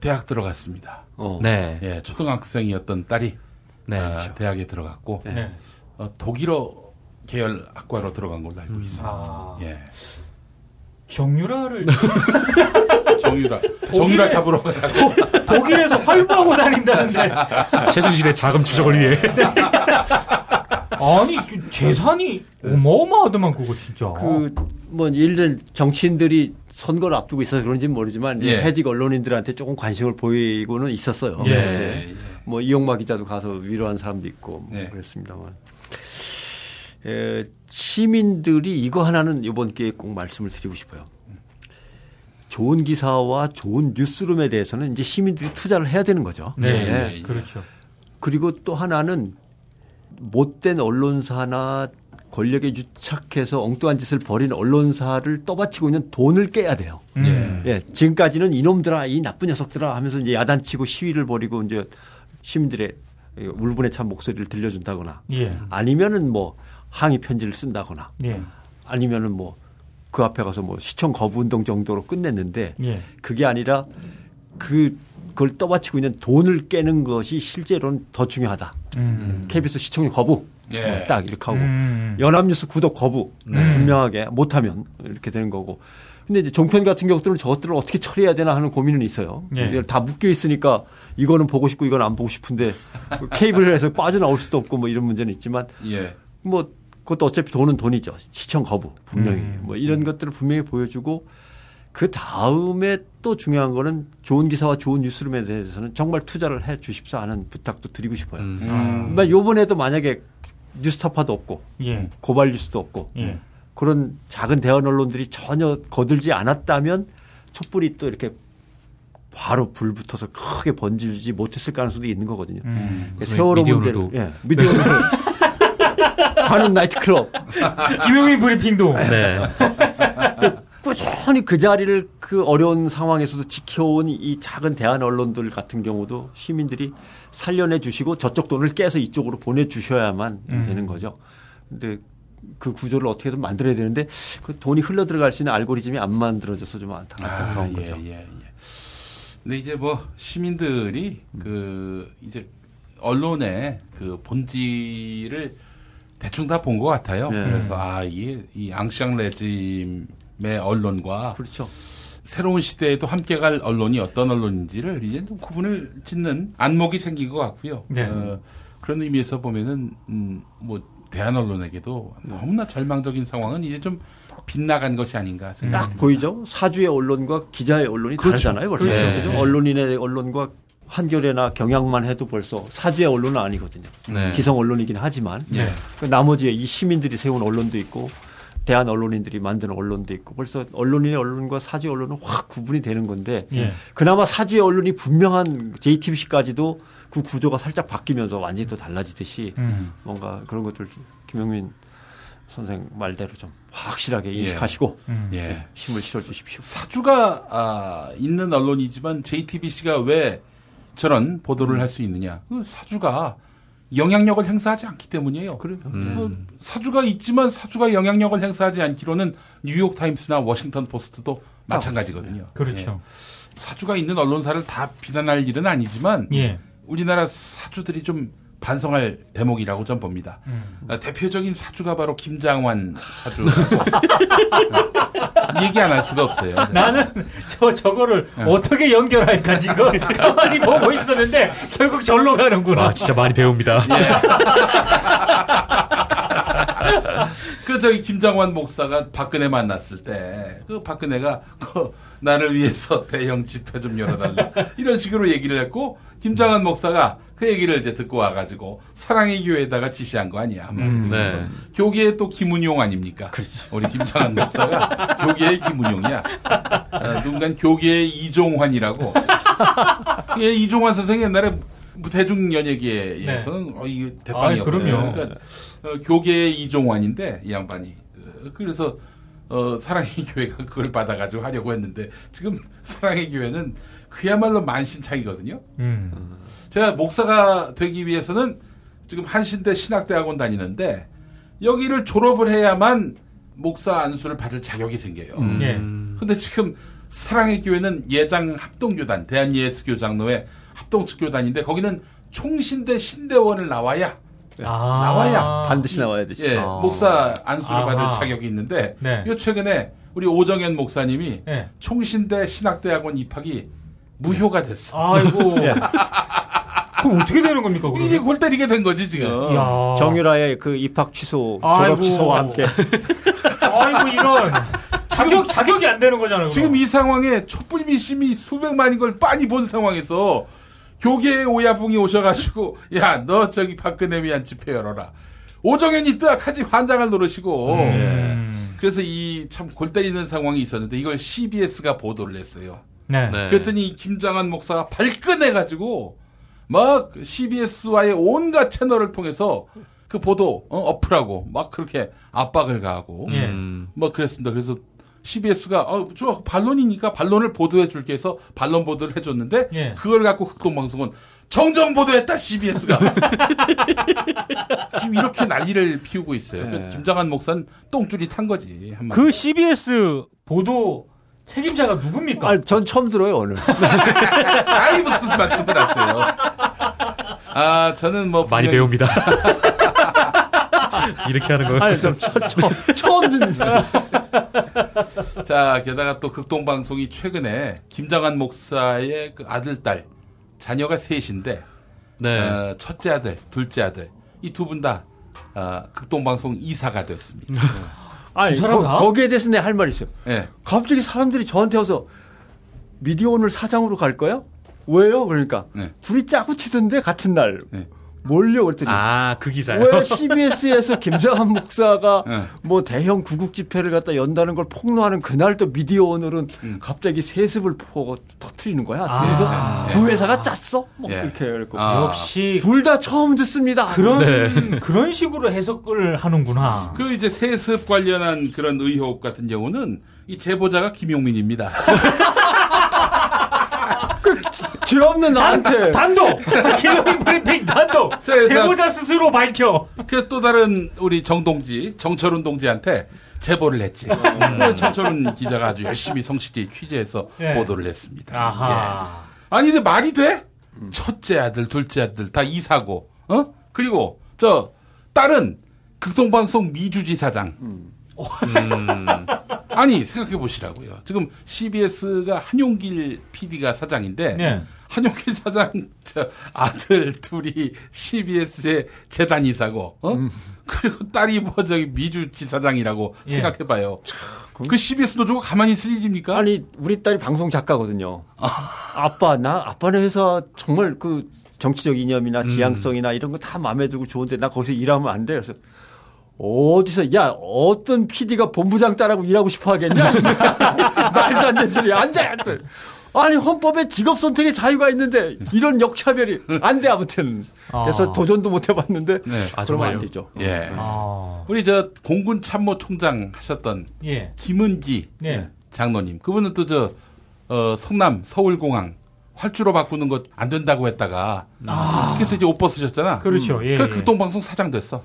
대학 들어갔습니다. 어. 네. 예, 초등학생이었던 딸이 네. 아, 그렇죠. 대학에 들어갔고 네. 어, 독일어 계열 학과로 들어간 걸로 알고 있어요. 아. 예. 정유라를 정유라 정유라 잡으러 독일에서 활보하고 다닌다는데 최순실의 자금 추적을 위해. 아니 그 재산이 어마어마하더만 그거 진짜. 그뭐 예를 들 정치인들이 선거를 앞두고 있어서 그런지는 모르지만 예. 해직 언론인들한테 조금 관심을 보이고는 있었어요. 예. 예. 뭐 이용마 기자도 가서 위로한 사람도 있고 뭐 예. 그랬습니다만 에, 시민들이 이거 하나는 이번 기회에 꼭 말씀을 드리고 싶어요. 좋은 기사와 좋은 뉴스룸에 대해서는 이제 시민들이 투자를 해야 되는 거죠. 네, 예. 네, 그렇죠. 그리고 또 하나는 못된 언론사나 권력에 유착해서 엉뚱한 짓을 벌인 언론사를 떠받치고 있는 돈을 깨야 돼요. 음. 예, 지금까지는 이놈들아, 이 나쁜 녀석들아 하면서 이제 야단치고 시위를 벌이고 이제 시민들의 울분에 찬 목소리를 들려준다거나 예. 아니면은 뭐 항의 편지를 쓴다거나 예. 아니면은 뭐 그 앞에 가서 뭐 시청 거부 운동 정도로 끝냈는데 예. 그게 아니라 그 그걸 떠받치고 있는 돈을 깨는 것이 실제로는 더 중요하다. 음. KBS 시청률 거부 예. 딱 이렇게 하고 음. 연합뉴스 구독 거부 네. 분명하게 못하면 이렇게 되는 거고. 근데 이제 종편 같은 경우들은 저것들을 어떻게 처리해야 되나 하는 고민은 있어요. 예. 다 묶여 있으니까 이거는 보고 싶고 이건 안 보고 싶은데 케이블에서 빠져나올 수도 없고 뭐 이런 문제는 있지만 예. 뭐 그것도 어차피 돈은 돈이죠. 시청 거부 분명히 음. 뭐 이런 것들을 분명히 보여주고 그 다음에 또 중요한 거는 좋은 기사와 좋은 뉴스룸에 대해서는 정말 투자를 해 주십사 하는 부탁도 드리고 싶어요. 음. 음. 요번에도 만약에 뉴스타파도 없고 예. 고발 뉴스도 없고 예. 그런 작은 대한 언론들이 전혀 거들지 않았다면 촛불이 또 이렇게 바로 불 붙어서 크게 번지지 못했을 가능성도 있는 거거든요. 음. 세월호 미디어로도. 문제를 예, 미디어로 관훈 나이트클럽 김용민 브리핑도 네. 꾸준히 그 자리를 그 어려운 상황에서도 지켜온 이 작은 대한 언론들 같은 경우도 시민들이 살려내 주시고 저쪽 돈을 깨서 이쪽으로 보내주셔야만 음. 되는 거죠. 근데 그 구조를 어떻게든 만들어야 되는데 그 돈이 흘러 들어갈 수 있는 알고리즘이 안 만들어져서 좀 안타깝다 아, 예, 거죠. 예, 예. 근데 이제 뭐 시민들이 그 이제 언론의 그 본질을 대충 다 본 것 같아요. 네. 그래서 아, 이게 이 앙샹 레짐의 언론과 그렇죠. 새로운 시대에도 함께 갈 언론이 어떤 언론인지를 이제 좀 구분을 짓는 안목이 생긴 것 같고요. 네. 어, 그런 의미에서 보면은 음, 뭐 대한 언론에게도 너무나 절망적인 상황은 이제 좀 빗나간 것이 아닌가 딱 생각합니다. 보이죠? 사주의 언론과 기자의 언론이 그렇죠. 다르잖아요. 벌써. 그렇죠. 그죠? 네. 언론인의 언론과 한겨레나 경향만 해도 벌써 사주의 언론은 아니거든요. 네. 기성 언론이긴 하지만 네. 그 나머지 이 시민들이 세운 언론도 있고 대한 언론인들이 만드는 언론도 있고 벌써 언론인의 언론과 사주의 언론은 확 구분이 되는 건데 예. 그나마 사주의 언론이 분명한 JTBC까지도 그 구조가 살짝 바뀌면서 완전히 또 달라지듯이 음. 뭔가 그런 것들 좀 김영민 선생 말대로 좀 확실하게 인식하시고 음. 예. 힘을 실어 주십시오. 사주가 아, 있는 언론이지만 JTBC가 왜 저런 보도를 음. 할수 있느냐? 그 사주가 영향력을 행사하지 않기 때문이에요. 그래요. 그 사주가 있지만 사주가 영향력을 행사하지 않기로는 뉴욕 타임스나 워싱턴 포스트도 마찬가지거든요. 그렇죠. 예. 사주가 있는 언론사를 다 비난할 일은 아니지만 예. 우리나라 사주들이 좀 반성할 대목이라고 전 봅니다. 음. 아, 대표적인 사주가 바로 김장환 사주. 얘기 안 할 수가 없어요. 나는 저 저거를 네. 어떻게 연결할까 지금 가만히 보고 있었는데 결국 절로 가는구나. 아, 진짜 많이 배웁니다. 그 저기 김장환 목사가 박근혜 만났을 때 그 박근혜가 그 나를 위해서 대형 집회 좀 열어달라 이런 식으로 얘기를 했고 김장환 목사가 그 얘기를 이제 듣고 와가지고 사랑의 교회에다가 지시한 거 아니야 한마디로 음, 네. 교계의 또 김은용 아닙니까? 우리 김창한 목사가 교계의 김은용이야. 어, 누군가 교계의 이종환이라고. 예, 이종환 선생 옛날에 뭐 대중 연예계에서는 어, 이게 아이, 대빵이었거든요. 그러니까 어, 교계의 이종환인데 이 양반이 어, 그래서 어, 사랑의 교회가 그걸 받아가지고 하려고 했는데 지금 사랑의 교회는 그야말로 만신창이거든요. 음. 제가 목사가 되기 위해서는 지금 한신대 신학대학원 다니는데 여기를 졸업을 해야만 목사 안수를 받을 자격이 생겨요. 음. 예. 근데 지금 사랑의 교회는 예장 합동교단, 대한예수교장로회 합동측교단인데 거기는 총신대 신대원을 나와야 아. 나와야 반드시 나와야 되지. 예, 아. 목사 안수를 아하. 받을 자격이 있는데 네. 요 최근에 우리 오정현 목사님이 네. 총신대 신학대학원 입학이 무효가 됐어. 아이고. 그럼 어떻게 되는 겁니까, 그러면? 이게 골 때리게 된 거지 지금. 야. 정유라의 그 입학 취소, 아이고. 졸업 취소와 함께. 아이고, 이런. 자격, 자격이 안 되는 거잖아요. 지금 이 상황에 촛불 미심이 수백만인 걸 빤히 본 상황에서 교계의 오야붕이 오셔가지고 야 너 저기 박근혜 위한 집회 열어라. 오정현이 뜨악하지 환장을 노르시고 음. 그래서 이 참 골 때리는 상황이 있었는데 이걸 CBS가 보도를 했어요. 네. 그랬더니 김장한 목사가 발끈해가지고 막 CBS와의 온갖 채널을 통해서 그 보도 어, 어플하고 막 그렇게 압박을 가하고 예. 음. 뭐 그랬습니다. 그래서 CBS가 어, 저 반론이니까 반론을 보도해 줄게 해서 반론 보도를 해줬는데 예. 그걸 갖고 극동방송은 정정 보도했다 CBS가 지금 이렇게 난리를 피우고 있어요. 그러니까 김장한 목사는 똥줄이 탄 거지. 한마디로. 그 CBS 보도 책임자가 누굽니까? 아, 전 처음 들어요 오늘. 아이 무슨 말씀을 하세요. 아 저는 뭐 많이 분명히- 배웁니다. 이렇게 하는 거예요. 아니, 좀 처, 처, 처음 듣는. 자, 게다가 또 극동방송이 최근에 김장한 목사의 그 아들, 딸, 자녀가 셋인데, 네. 어, 첫째 아들, 둘째 아들, 이 두 분 다, 어, 극동방송 이사가 됐습니다. 아니, 두 사람 거, 다? 거기에 대해서 내 할 말이 있어요. 예. 갑자기 사람들이 저한테 와서 미디어 오늘 사장으로 갈 거야? 왜요? 그러니까 네. 둘이 짜고 치던데 같은 날 네. 뭘요? 그랬더니 아, 그 기사요? 왜 CBS에서 김장한 목사가 네. 뭐 대형 구국 집회를 갖다 연다는 걸 폭로하는 그날 또 미디어 오늘은 음. 갑자기 세습을 퍼 터트리는 거야. 그래서 두 회사가 짰어? 뭐 예. 이렇게 그랬고 아. 역시 둘 다 처음 듣습니다. 그런 네. 그런 식으로 해석을 하는구나. 그 이제 세습 관련한 그런 의혹 같은 경우는 이 제보자가 김용민입니다. 죄 없는 나한테 단독 김영희 브리핑 단독 제보자 스스로 밝혀. 그래서 또 다른 우리 정동지, 정철훈 동지한테 제보를 했지. 그 정철훈 기자가 아주 열심히 성실히 취재해서 예. 보도를 했습니다. 아하. 예. 아니 근데 말이 돼? 첫째 아들, 둘째 아들 다 이사고, 어? 그리고 저 딸은 극동방송 미주지 사장. 음. 아니 생각해 보시라고요. 지금 CBS가 한용길 PD가 사장인데 네. 한용길 사장 저 아들 둘이 CBS의 재단 이사고, 어? 그리고 딸이 뭐 저기 미주 지사장이라고 예. 생각해봐요. 그 CBS 노조가 가만히 있을 일입니까? 아니 우리 딸이 방송 작가거든요. 아 빠 나 아빠네 회사 정말 그 정치적 이념이나 지향성이나 이런 거 다 마음에 들고 좋은데 나 거기서 일하면 안 돼. 그래서 어디서 야 어떤 PD가 본부장 딸하고 일하고 싶어 하겠냐? 말도 안 되는 소리 안 돼. 안 돼. 아니 헌법에 직업 선택의 자유가 있는데 이런 역차별이 안 돼 아무튼. 그래서 아. 도전도 못 해봤는데 네. 아, 그러면 안? 되죠. 예. 아. 우리 저 공군 참모 총장 하셨던 예. 김은기 예. 장로님. 그분은 또 저 어, 성남 서울공항 활주로 바꾸는 것 안 된다고 했다가 아. 그래서 이제 옷 벗으셨잖아. 그렇죠. 예, 그 예. 극동방송 사장 됐어.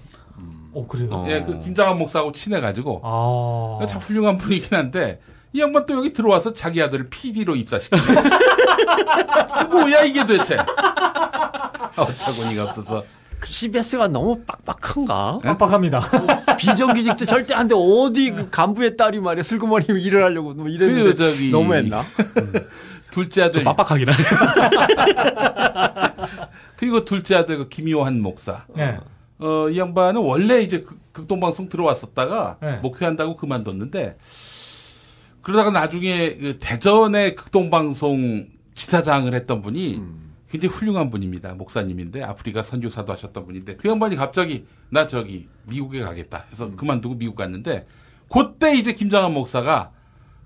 어 그래요. 예, 그 김장한 목사하고 친해가지고 아. 참 훌륭한 분이긴 한데 이 양반 또 여기 들어와서 자기 아들을 PD로 입사시켜. 뭐야 이게 도대체? 어처구니가 없어서. 그 CBS가 너무 빡빡한가? 빡빡합니다. 비정규직도 절대 안 돼. 어디 그 간부의 딸이 말이야 슬그머니 일을 하려고 뭐 이랬는데 그리고 저기 너무했나? 둘째 아들 좀 빡빡하긴 하네. 그리고 둘째 아들 그 김요한 목사. 네. 어, 이 양반은 원래 이제 극- 극동방송 들어왔었다가 네. 목회한다고 그만뒀는데 그러다가 나중에 그 대전의 극동방송 지사장을 했던 분이 굉장히 훌륭한 분입니다. 목사님인데 아프리카 선교사도 하셨던 분인데 그 양반이 갑자기 나 저기 미국에 가겠다 해서 그만두고 미국 갔는데 그때 이제 김장한 목사가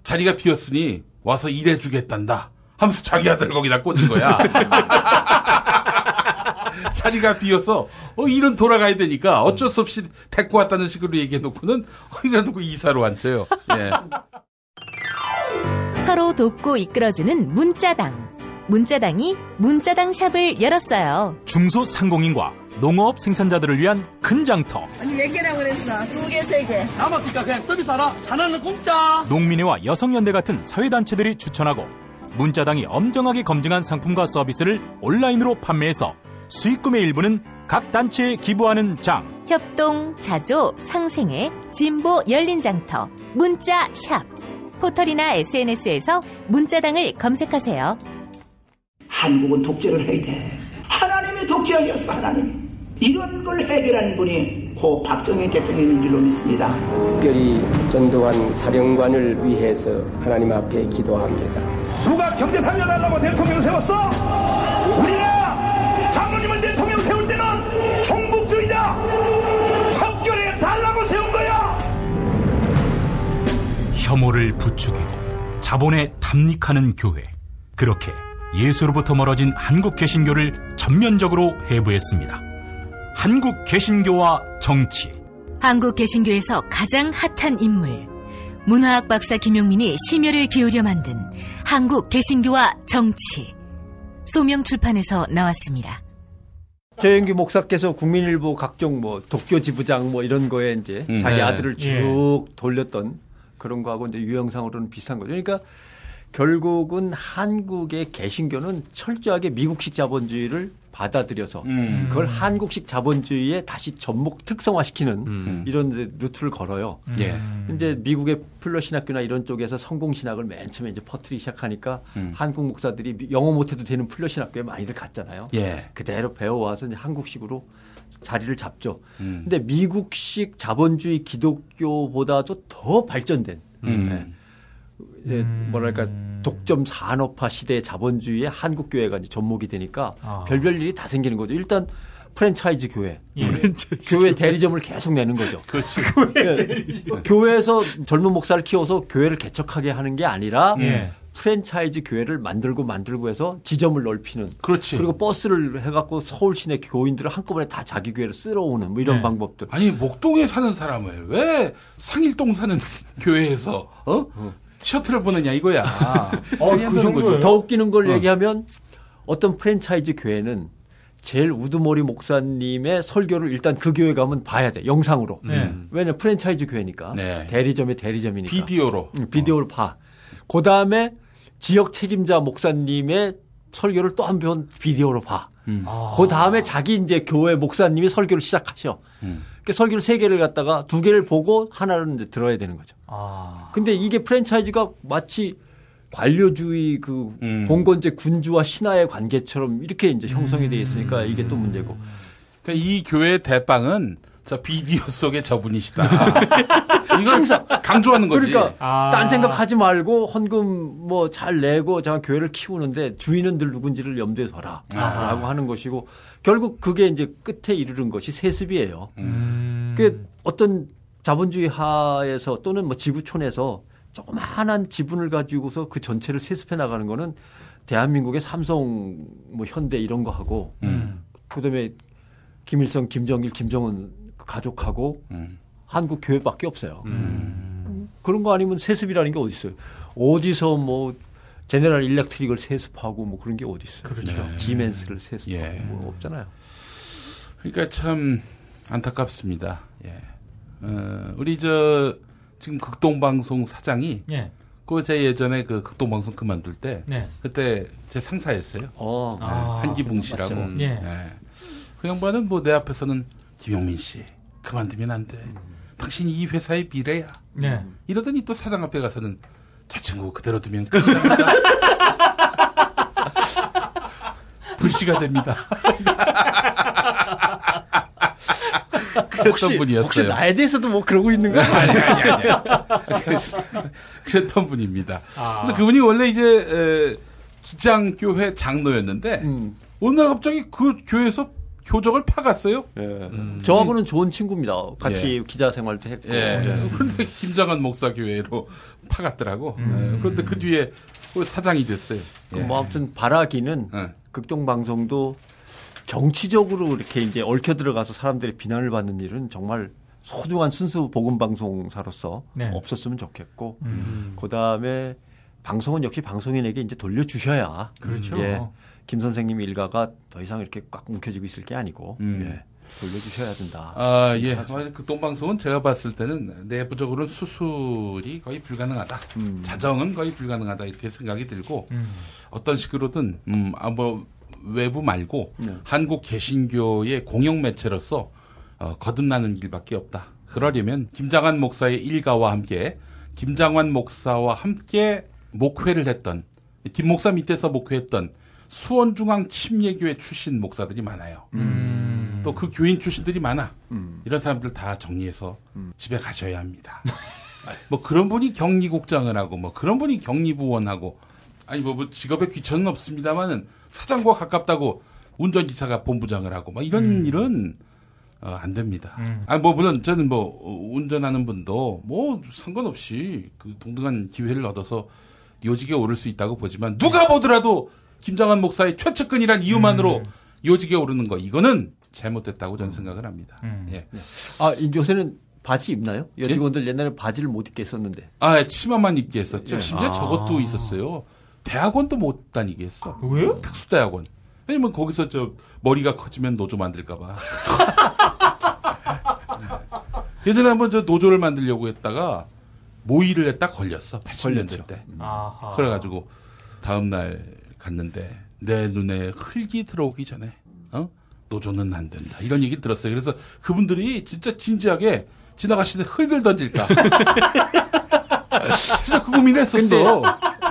자리가 비었으니 와서 일해주겠단다 하면서 자기 아들을 거기다 꽂은 거야. 자리가 비어서 어 일은 돌아가야 되니까 어쩔 수 없이 데리고 왔다는 식으로 얘기해 놓고는 어, 이거 놓고 이사로 앉혀요. 예. 서로 돕고 이끌어주는 문자당. 문자당이 문자당 샵을 열었어요. 중소상공인과 농업 생산자들을 위한 큰 장터. 아니 몇 개라고 그랬어? 두 개, 세 개. 남았으니까 그냥 서비스 하나. 하나는 공짜. 농민회와 여성연대 같은 사회단체들이 추천하고 문자당이 엄정하게 검증한 상품과 서비스를 온라인으로 판매해서 수익금의 일부는 각 단체에 기부하는 장. 협동, 자조, 상생회, 진보 열린 장터, 문자 샵. 포털이나 SNS에서 문자당을 검색하세요. 한국은 독재를 해야 돼. 하나님의 독재하였어, 하나님. 이런 걸 해결한 분이 고 박정희 대통령인 줄로 믿습니다. 특별히 전두환 사령관을 위해서 하나님 앞에 기도합니다. 누가 경제 살려달라고 대통령 세웠어? 우리가 장로님을 대통령 세울 때는 종북주의자 척결해 달라고 세운 거야. 혐오를 부추기고 자본에 탐닉하는 교회. 그렇게 예수로부터 멀어진 한국 개신교를 전면적으로 해부했습니다. 한국 개신교와 정치. 한국 개신교에서 가장 핫한 인물. 문화학 박사 김용민이 심혈을 기울여 만든 한국 개신교와 정치. 소명 출판에서 나왔습니다. 조영규 목사께서 국민일보 각종 뭐 독교 지부장 뭐 이런 거에 이제 음, 자기 네. 아들을 쭉 돌렸던 그런 거하고 이제 유형상으로는 비슷한 거죠. 그러니까 결국은 한국의 개신교는 철저하게 미국식 자본주의를 받아들여서 음. 그걸 한국식 자본주의에 다시 접목 특성화시키는 이런 이제 루트를 걸어요. 예. 이제 미국의 풀러 신학교나 이런 쪽에서 성공 신학을 맨 처음에 이제 퍼뜨리기 시작하니까 음. 한국 목사들이 미- 영어 못해도 되는 풀러 신학교에 많이들 갔잖아요. 예. 그대로 배워와서 이제 한국식으로 자리를 잡죠. 음. 근데 미국식 자본주의 기독교보다도 더 발전된 음. 예, 뭐랄까 독점 산업화 시대의 자본주의에 한국 교회가 이제 접목이 되니까 아. 별별 일이 다 생기는 거죠. 일단 프랜차이즈 교회, 예. 교회 대리점을 계속 내는 거죠. 그렇지. 예. 교회에서 젊은 목사를 키워서 교회를 개척하게 하는 게 아니라 예. 프랜차이즈 교회를 만들고 만들고 해서 지점을 넓히는. 그렇지. 그리고 버스를 해갖고 서울 시내 교인들을 한꺼번에 다 자기 교회를 쓸어오는 뭐 이런 네. 방법들. 아니 목동에 사는 사람을 왜 상일동 사는 교회에서 어? 셔틀을 보느냐 이거야. 안 되는 거죠. 더 웃기는 걸 어. 얘기하면 어떤 프랜차이즈 교회는 제일 우두머리 목사님의 설교를 일단 그 교회 가면 봐야 돼 영상으로. 네. 왜냐 프랜차이즈 교회니까 네. 대리점의 대리점이니까. 비디오로. 응, 비디오를 봐. 그 다음에 지역 책임자 목사님의 설교를 또 한 번 비디오로 봐. 음. 그 다음에 자기 이제 교회 목사님이 설교를 시작하셔. 음. 그 설교를 세 개를 갖다가 두 개를 보고 하나를 이제 들어야 되는 거죠. 아. 근데 이게 프랜차이즈가 마치 관료주의 그 음. 봉건제 군주와 신하의 관계처럼 이렇게 이제 형성이 돼 있으니까 이게 또 문제고. 그러니까 이 교회 대빵은 저 비디오 속의 저분이시다. 이걸 항상 강조하는 거지. 그러니까 아. 딴 생각하지 말고 헌금 뭐 잘 내고 자 교회를 키우는데 주인은 늘 누군지를 염두에 둬라라고 아. 하는 것이고 결국 그게 이제 끝에 이르는 것이 세습이에요. 음. 그 어떤 자본주의 하에서 또는 뭐 지구촌에서 조그마한 지분을 가지고서 그 전체를 세습해 나가는 거는 대한민국의 삼성 뭐 현대 이런 거 하고 음. 그다음에 김일성, 김정일, 김정은 그 가족하고 음. 한국 교회밖에 없어요. 그런 거 아니면 세습이라는 게 어디 있어요? 어디서 뭐 제네랄 일렉트릭을 세습하고 뭐 그런 게 어디 있어요? 그렇죠. 지멘스를 세습하고 예. 뭐 없잖아요. 그러니까 참 안타깝습니다. 예. 어, 우리 저 지금 극동방송 사장이 예. 그제 예전에 그 극동방송 그만둘 때 네. 그때 제 상사였어요. 어. 네, 아, 한기붕 씨라고. 예. 네. 그 양반은 뭐 내 앞에서는 김용민 씨 그만두면 안 돼. 당신이 이 회사의 미래야. 네. 이러더니 또 사장 앞에 가서는 저 친구 그대로 두면 불씨가 됩니다. 그랬던 혹시, 분이었어요. 혹시 나에 대해서도 뭐 그러고 있는 거 아니 아니 아니. 그랬던 분입니다. 아. 근데 그분이 원래 이제 에, 기장교회 장로였는데 음. 어느 날 갑자기 그 교회에서 교적을 파갔어요. 예. 저하고는 좋은 친구입니다. 같이 예. 기자 생활도 했고. 예. 예. 그런데 김장한 목사 교회로 파갔더라고. 예. 그런데 그 뒤에 그 사장이 됐어요. 예. 뭐 아무튼 바라기는 극동 방송도 정치적으로 이렇게 이제 얽혀 들어가서 사람들의 비난을 받는 일은 정말 소중한 순수 복음 방송사로서 네. 없었으면 좋겠고 음. 그다음에 방송은 역시 방송인에게 이제 돌려주셔야 그렇죠. 예. 김 선생님 일가가 더 이상 이렇게 꽉 뭉켜지고 있을 게 아니고 음. 예. 돌려주셔야 된다. 아, 예. 생각하죠. 극동방송은 제가 봤을 때는 내부적으로는 수술이 거의 불가능하다. 음. 자정은 거의 불가능하다. 이렇게 생각이 들고 음. 어떤 식으로든, 음, 아, 뭐, 외부 말고 네. 한국 개신교의 공영 매체로서 어, 거듭나는 길밖에 없다. 그러려면 김장한 목사의 일가와 함께 김장환 목사와 함께 목회를 했던 김 목사 밑에서 목회했던 수원중앙 침례교회 출신 목사들이 많아요. 음. 또그 교인 출신들이 많아. 음. 이런 사람들 다 정리해서 집에 가셔야 합니다. 뭐 그런 분이 격리국장을 하고 뭐 그런 분이 격리부원하고 아니 뭐, 뭐 직업에 귀천은 없습니다만은 사장과 가깝다고 운전기사가 본부장을 하고 뭐 이런 일은 어, 안 됩니다. 음. 아, 뭐, 물론 저는 뭐, 어, 운전하는 분도 뭐 상관없이 그 동등한 기회를 얻어서 요직에 오를 수 있다고 보지만 누가 보더라도 김장한 목사의 최측근이란 이유만으로 요직에 오르는 거 이거는 잘못됐다고 저는 생각을 합니다. 예. 아 이- 요새는 바지 입나요? 여직원들 옛날에 바지를 못 입게 했었는데. 아, 치마만 입게 했었죠. 예. 심지어 아. 저것도 있었어요. 대학원도 못 다니게 했어. 왜요? 특수대학원. 왜냐면 거기서 저 머리가 커지면 노조 만들까봐. 예전에 한번 저 노조를 만들려고 했다가 모의를 했다 걸렸어. 80년대 때. 아하. 그래가지고 다음날 갔는데 내 눈에 흙이 들어오기 전에 어? 노조는 안 된다. 이런 얘기 들었어요. 그래서 그분들이 진짜 진지하게 지나가시는데 흙을 던질까. 진짜 그 고민을 했었어.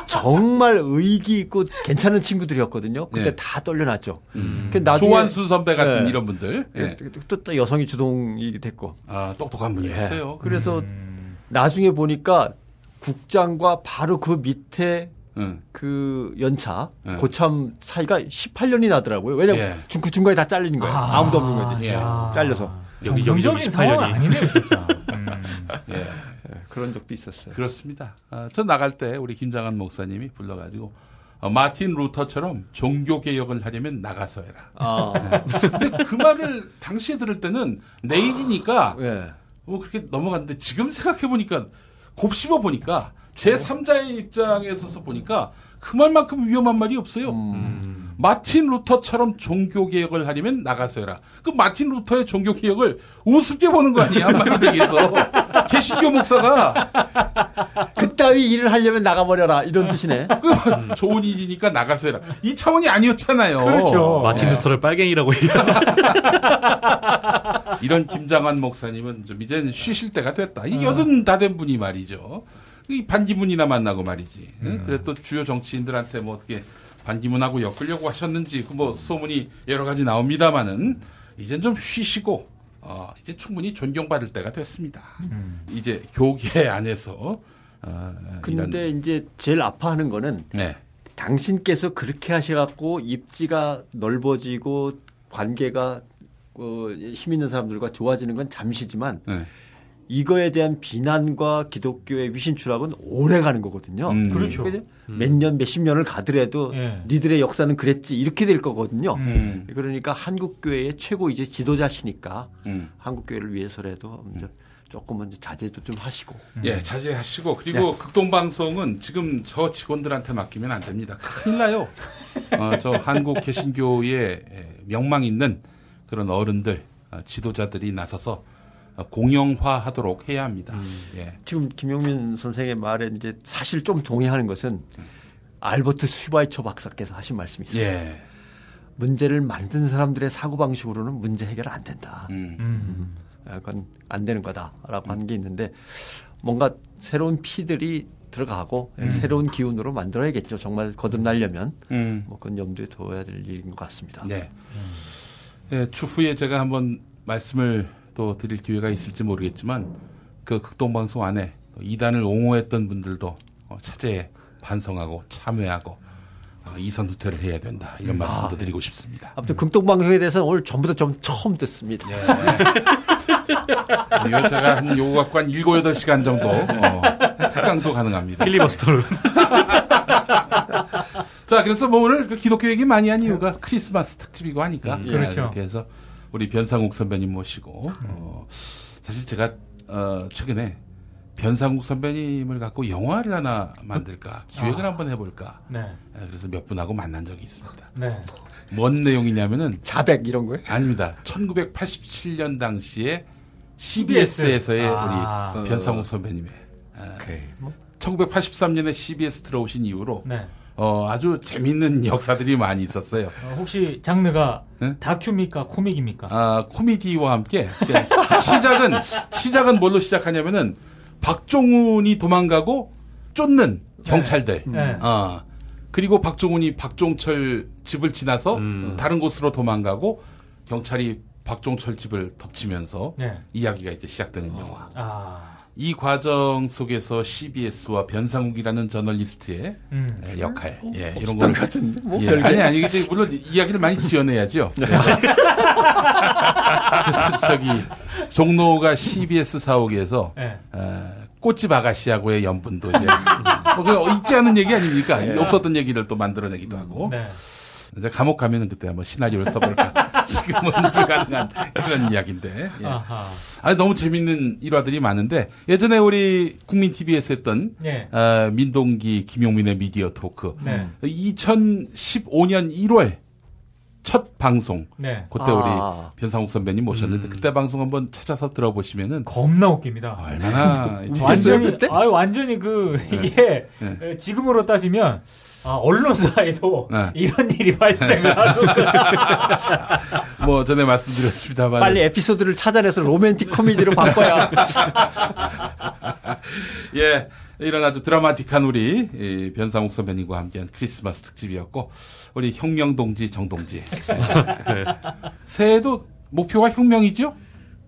정말 의기 있고 괜찮은 친구들이었거든요. 그때 네. 다 떨려놨죠. 음. 그 나중에- 조한수 선배 같은 네. 이런 분들. 예. 또, 또 여성이 주동이 됐고. 아, 똑똑한 분이었어요. 예. 그래서 음. 나중에 보니까 국장과 바로 그 밑에 응. 그 연차 응. 고참 사이가 18년이 나더라고요. 왜냐면 예. 중, 그 중간에 다 잘리는 거예요. 아. 아, 무도 없는 거지. 예. 잘려서. 정상적인 상황은 아니네요, 진짜. 예. 예, 그런 적도 있었어요. 그렇습니다. 아, 저 나갈 때 우리 김장한 목사님이 불러가지고 어, 마틴 루터처럼 종교 개혁을 하려면 나가서 해라. 아. 네. 근데 그 말을 당시에 들을 때는 내일이니까 예. 뭐 그렇게 넘어갔는데 지금 생각해 보니까 곱씹어 보니까 제 3자의 입장에 서서 보니까 그 말만큼 위험한 말이 없어요. 음. 마틴 루터처럼 종교 개혁을 하려면 나가서 해라. 그 마틴 루터의 종교 개혁을 우습게 보는 거 아니야 한마디로 얘기해서 개신교 목사가 그따위 일을 하려면 나가버려라 이런 뜻이네. 그 좋은 일이니까 나가서 해라. 이 차원이 아니었잖아요. 그렇죠. 마틴 예. 루터를 빨갱이라고 얘기하는 이런 김장한 목사님은 좀 이제는 쉬실 때가 됐다. 어. 이 여든 다 된 분이 말이죠. 이 반기문이나 만나고 말이지. 응? 음. 그래 또 주요 정치인들한테 뭐 어떻게 반기문하고 엮으려고 하셨는지 그 뭐 소문이 여러 가지 나옵니다만은 이젠 좀 쉬시고 어, 이제 충분히 존경받을 때가 됐습니다. 이제 교계 안에서 어, 근데 이제 제일 아파하는 거는 네. 당신께서 그렇게 하셔갖고 입지가 넓어지고 관계가 어, 힘 있는 사람들과 좋아지는 건 잠시지만 네. 이거에 대한 비난과 기독교의 위신 추락은 오래 가는 거거든요. 음. 그렇죠. 그죠? 몇 년, 몇십 년을 가더라도 예. 니들의 역사는 그랬지 이렇게 될 거거든요. 음. 그러니까 한국 교회의 최고 이제 지도자시니까 음. 한국 교회를 위해서라도 이제 조금은 이제 자제도 좀 하시고. 예, 자제하시고 그리고 네. 극동방송은 지금 저 직원들한테 맡기면 안 됩니다. 큰일 나요. 어, 저 한국 개신교의 예, 명망 있는 그런 어른들, 어, 지도자들이 나서서 어, 공영화하도록 해야 합니다. 예. 지금 김용민 선생의 말에 이제 사실 좀 동의하는 것은 알버트 슈바이처 박사께서 하신 말씀이 있어요. 예. 문제를 만든 사람들의 사고 방식으로는 문제 해결 안 된다. 음. 음. 약간 안 되는 거다라고 하는 게 있는데 뭔가 새로운 피들이 들어가고 음. 새로운 기운으로 만들어야겠죠. 정말 거듭나려면 음. 뭐 그건 염두에 둬야 될 일인 것 같습니다. 네. 예, 추후에 제가 한번 말씀을 또 드릴 기회가 있을지 모르겠지만 그 극동방송 안에 이단을 옹호했던 분들도 어, 차제에 반성하고 참회하고 어, 이선 후퇴를 해야 된다 이런 아, 말씀도 네. 드리고 싶습니다. 아무튼 극동방송에 대해서는 오늘 전부 다 좀 처음 듣습니다. 이거 제가 한 요거 갖고 한 7, 8시간 정도 어, 특강도 가능합니다. 필리버스터를. 자, 그래서 뭐 오늘 그 기독교 얘기 많이 한 이유가 크리스마스 특집이고 하니까. 음, 예, 그렇죠. 이렇게 해서 우리 변상욱 선배님 모시고, 어, 사실 제가, 어, 최근에 변상욱 선배님을 갖고 영화를 하나 만들까, 기획을 아. 한번 해볼까. 네. 예, 그래서 몇 분하고 만난 적이 있습니다. 네. 뭔 내용이냐면은. 자백 이런 거요? 아닙니다. 1987년 당시에 CBS에서의 아. 우리 변상욱 선배님의. 1983년에 CBS 들어오신 이후로 네. 어, 아주 재밌는 역사들이 많이 있었어요. 어, 혹시 장르가 다큐입니까 코믹입니까? 아, 코미디와 함께 예, 시작은 시작은 뭘로 시작하냐면은 박종훈이 도망가고 쫓는 경찰들. 네. 어. 그리고 박종훈이 박종철 집을 지나서 다른 곳으로 도망가고 경찰이 박종철 집을 덮치면서 네. 이야기가 이제 시작되는 영화. 아. 이 과정 속에서 CBS와 변상욱이라는 저널리스트의 음. 예, 역할, 예, 이런 없었던 거것 같은데? 뭐 예. 아니 아니 이게 물론 이야기를 많이 지어내야죠. 그래서, 그래서 저기 종로가 CBS 사옥에서 네. 어, 꽃집 아가씨하고의 연분도 이제 뭐 있지 않은 얘기 아닙니까? 네. 없었던 얘기를 또 만들어내기도 하고. 네. 이제 감옥 가면은 그때 한번 시나리오를 써볼까. 지금은 불가능한 그런 이야기인데. 예. 아하. 아니, 너무 재밌는 일화들이 많은데 예전에 우리 국민 TV에서 했던 네. 어, 민동기 김용민의 미디어 토크 네. 2015년 1월 첫 방송 네. 그때 아. 우리 변상욱 선배님 모셨는데 그때 방송 한번 찾아서 들어보시면은 겁나 웃깁니다. 얼마나 완전히 아 완전히 그 이게 네. 에, 지금으로 따지면 아, 언론사에도 네. 이런 일이 발생을 하는구나. 뭐 전에 말씀드렸습니다만 빨리 에피소드를 찾아내서 로맨틱 코미디로 바꿔야. 예, 이런 아주 드라마틱한 우리 이 변상욱 선배님과 함께한 크리스마스 특집이었고 우리 혁명 동지 정 동지 네. 새해도 목표가 혁명이죠?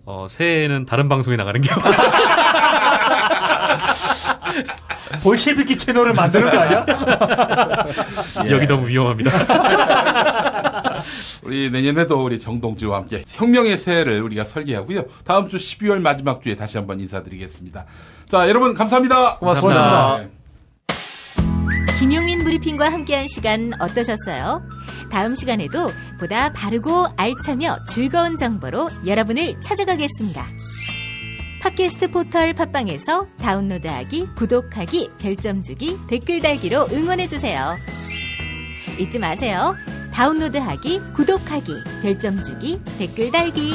어, 새해에는 다른 방송에 나가는 게 볼셰비키 채널을 만드는 거 아니야? 예. 여기 너무 위험합니다. 우리 내년에도 우리 정동지와 함께 혁명의 새해를 우리가 설계하고요. 다음 주 12월 마지막 주에 다시 한번 인사드리겠습니다. 자, 여러분 감사합니다. 고맙습니다. 네. 김용민 브리핑과 함께한 시간 어떠셨어요? 다음 시간에도 보다 바르고 알차며 즐거운 정보로 여러분을 찾아가겠습니다. 팟캐스트 포털 팟빵에서 다운로드하기, 구독하기, 별점 주기, 댓글 달기로 응원해주세요. 잊지 마세요. 다운로드하기, 구독하기, 별점 주기, 댓글 달기.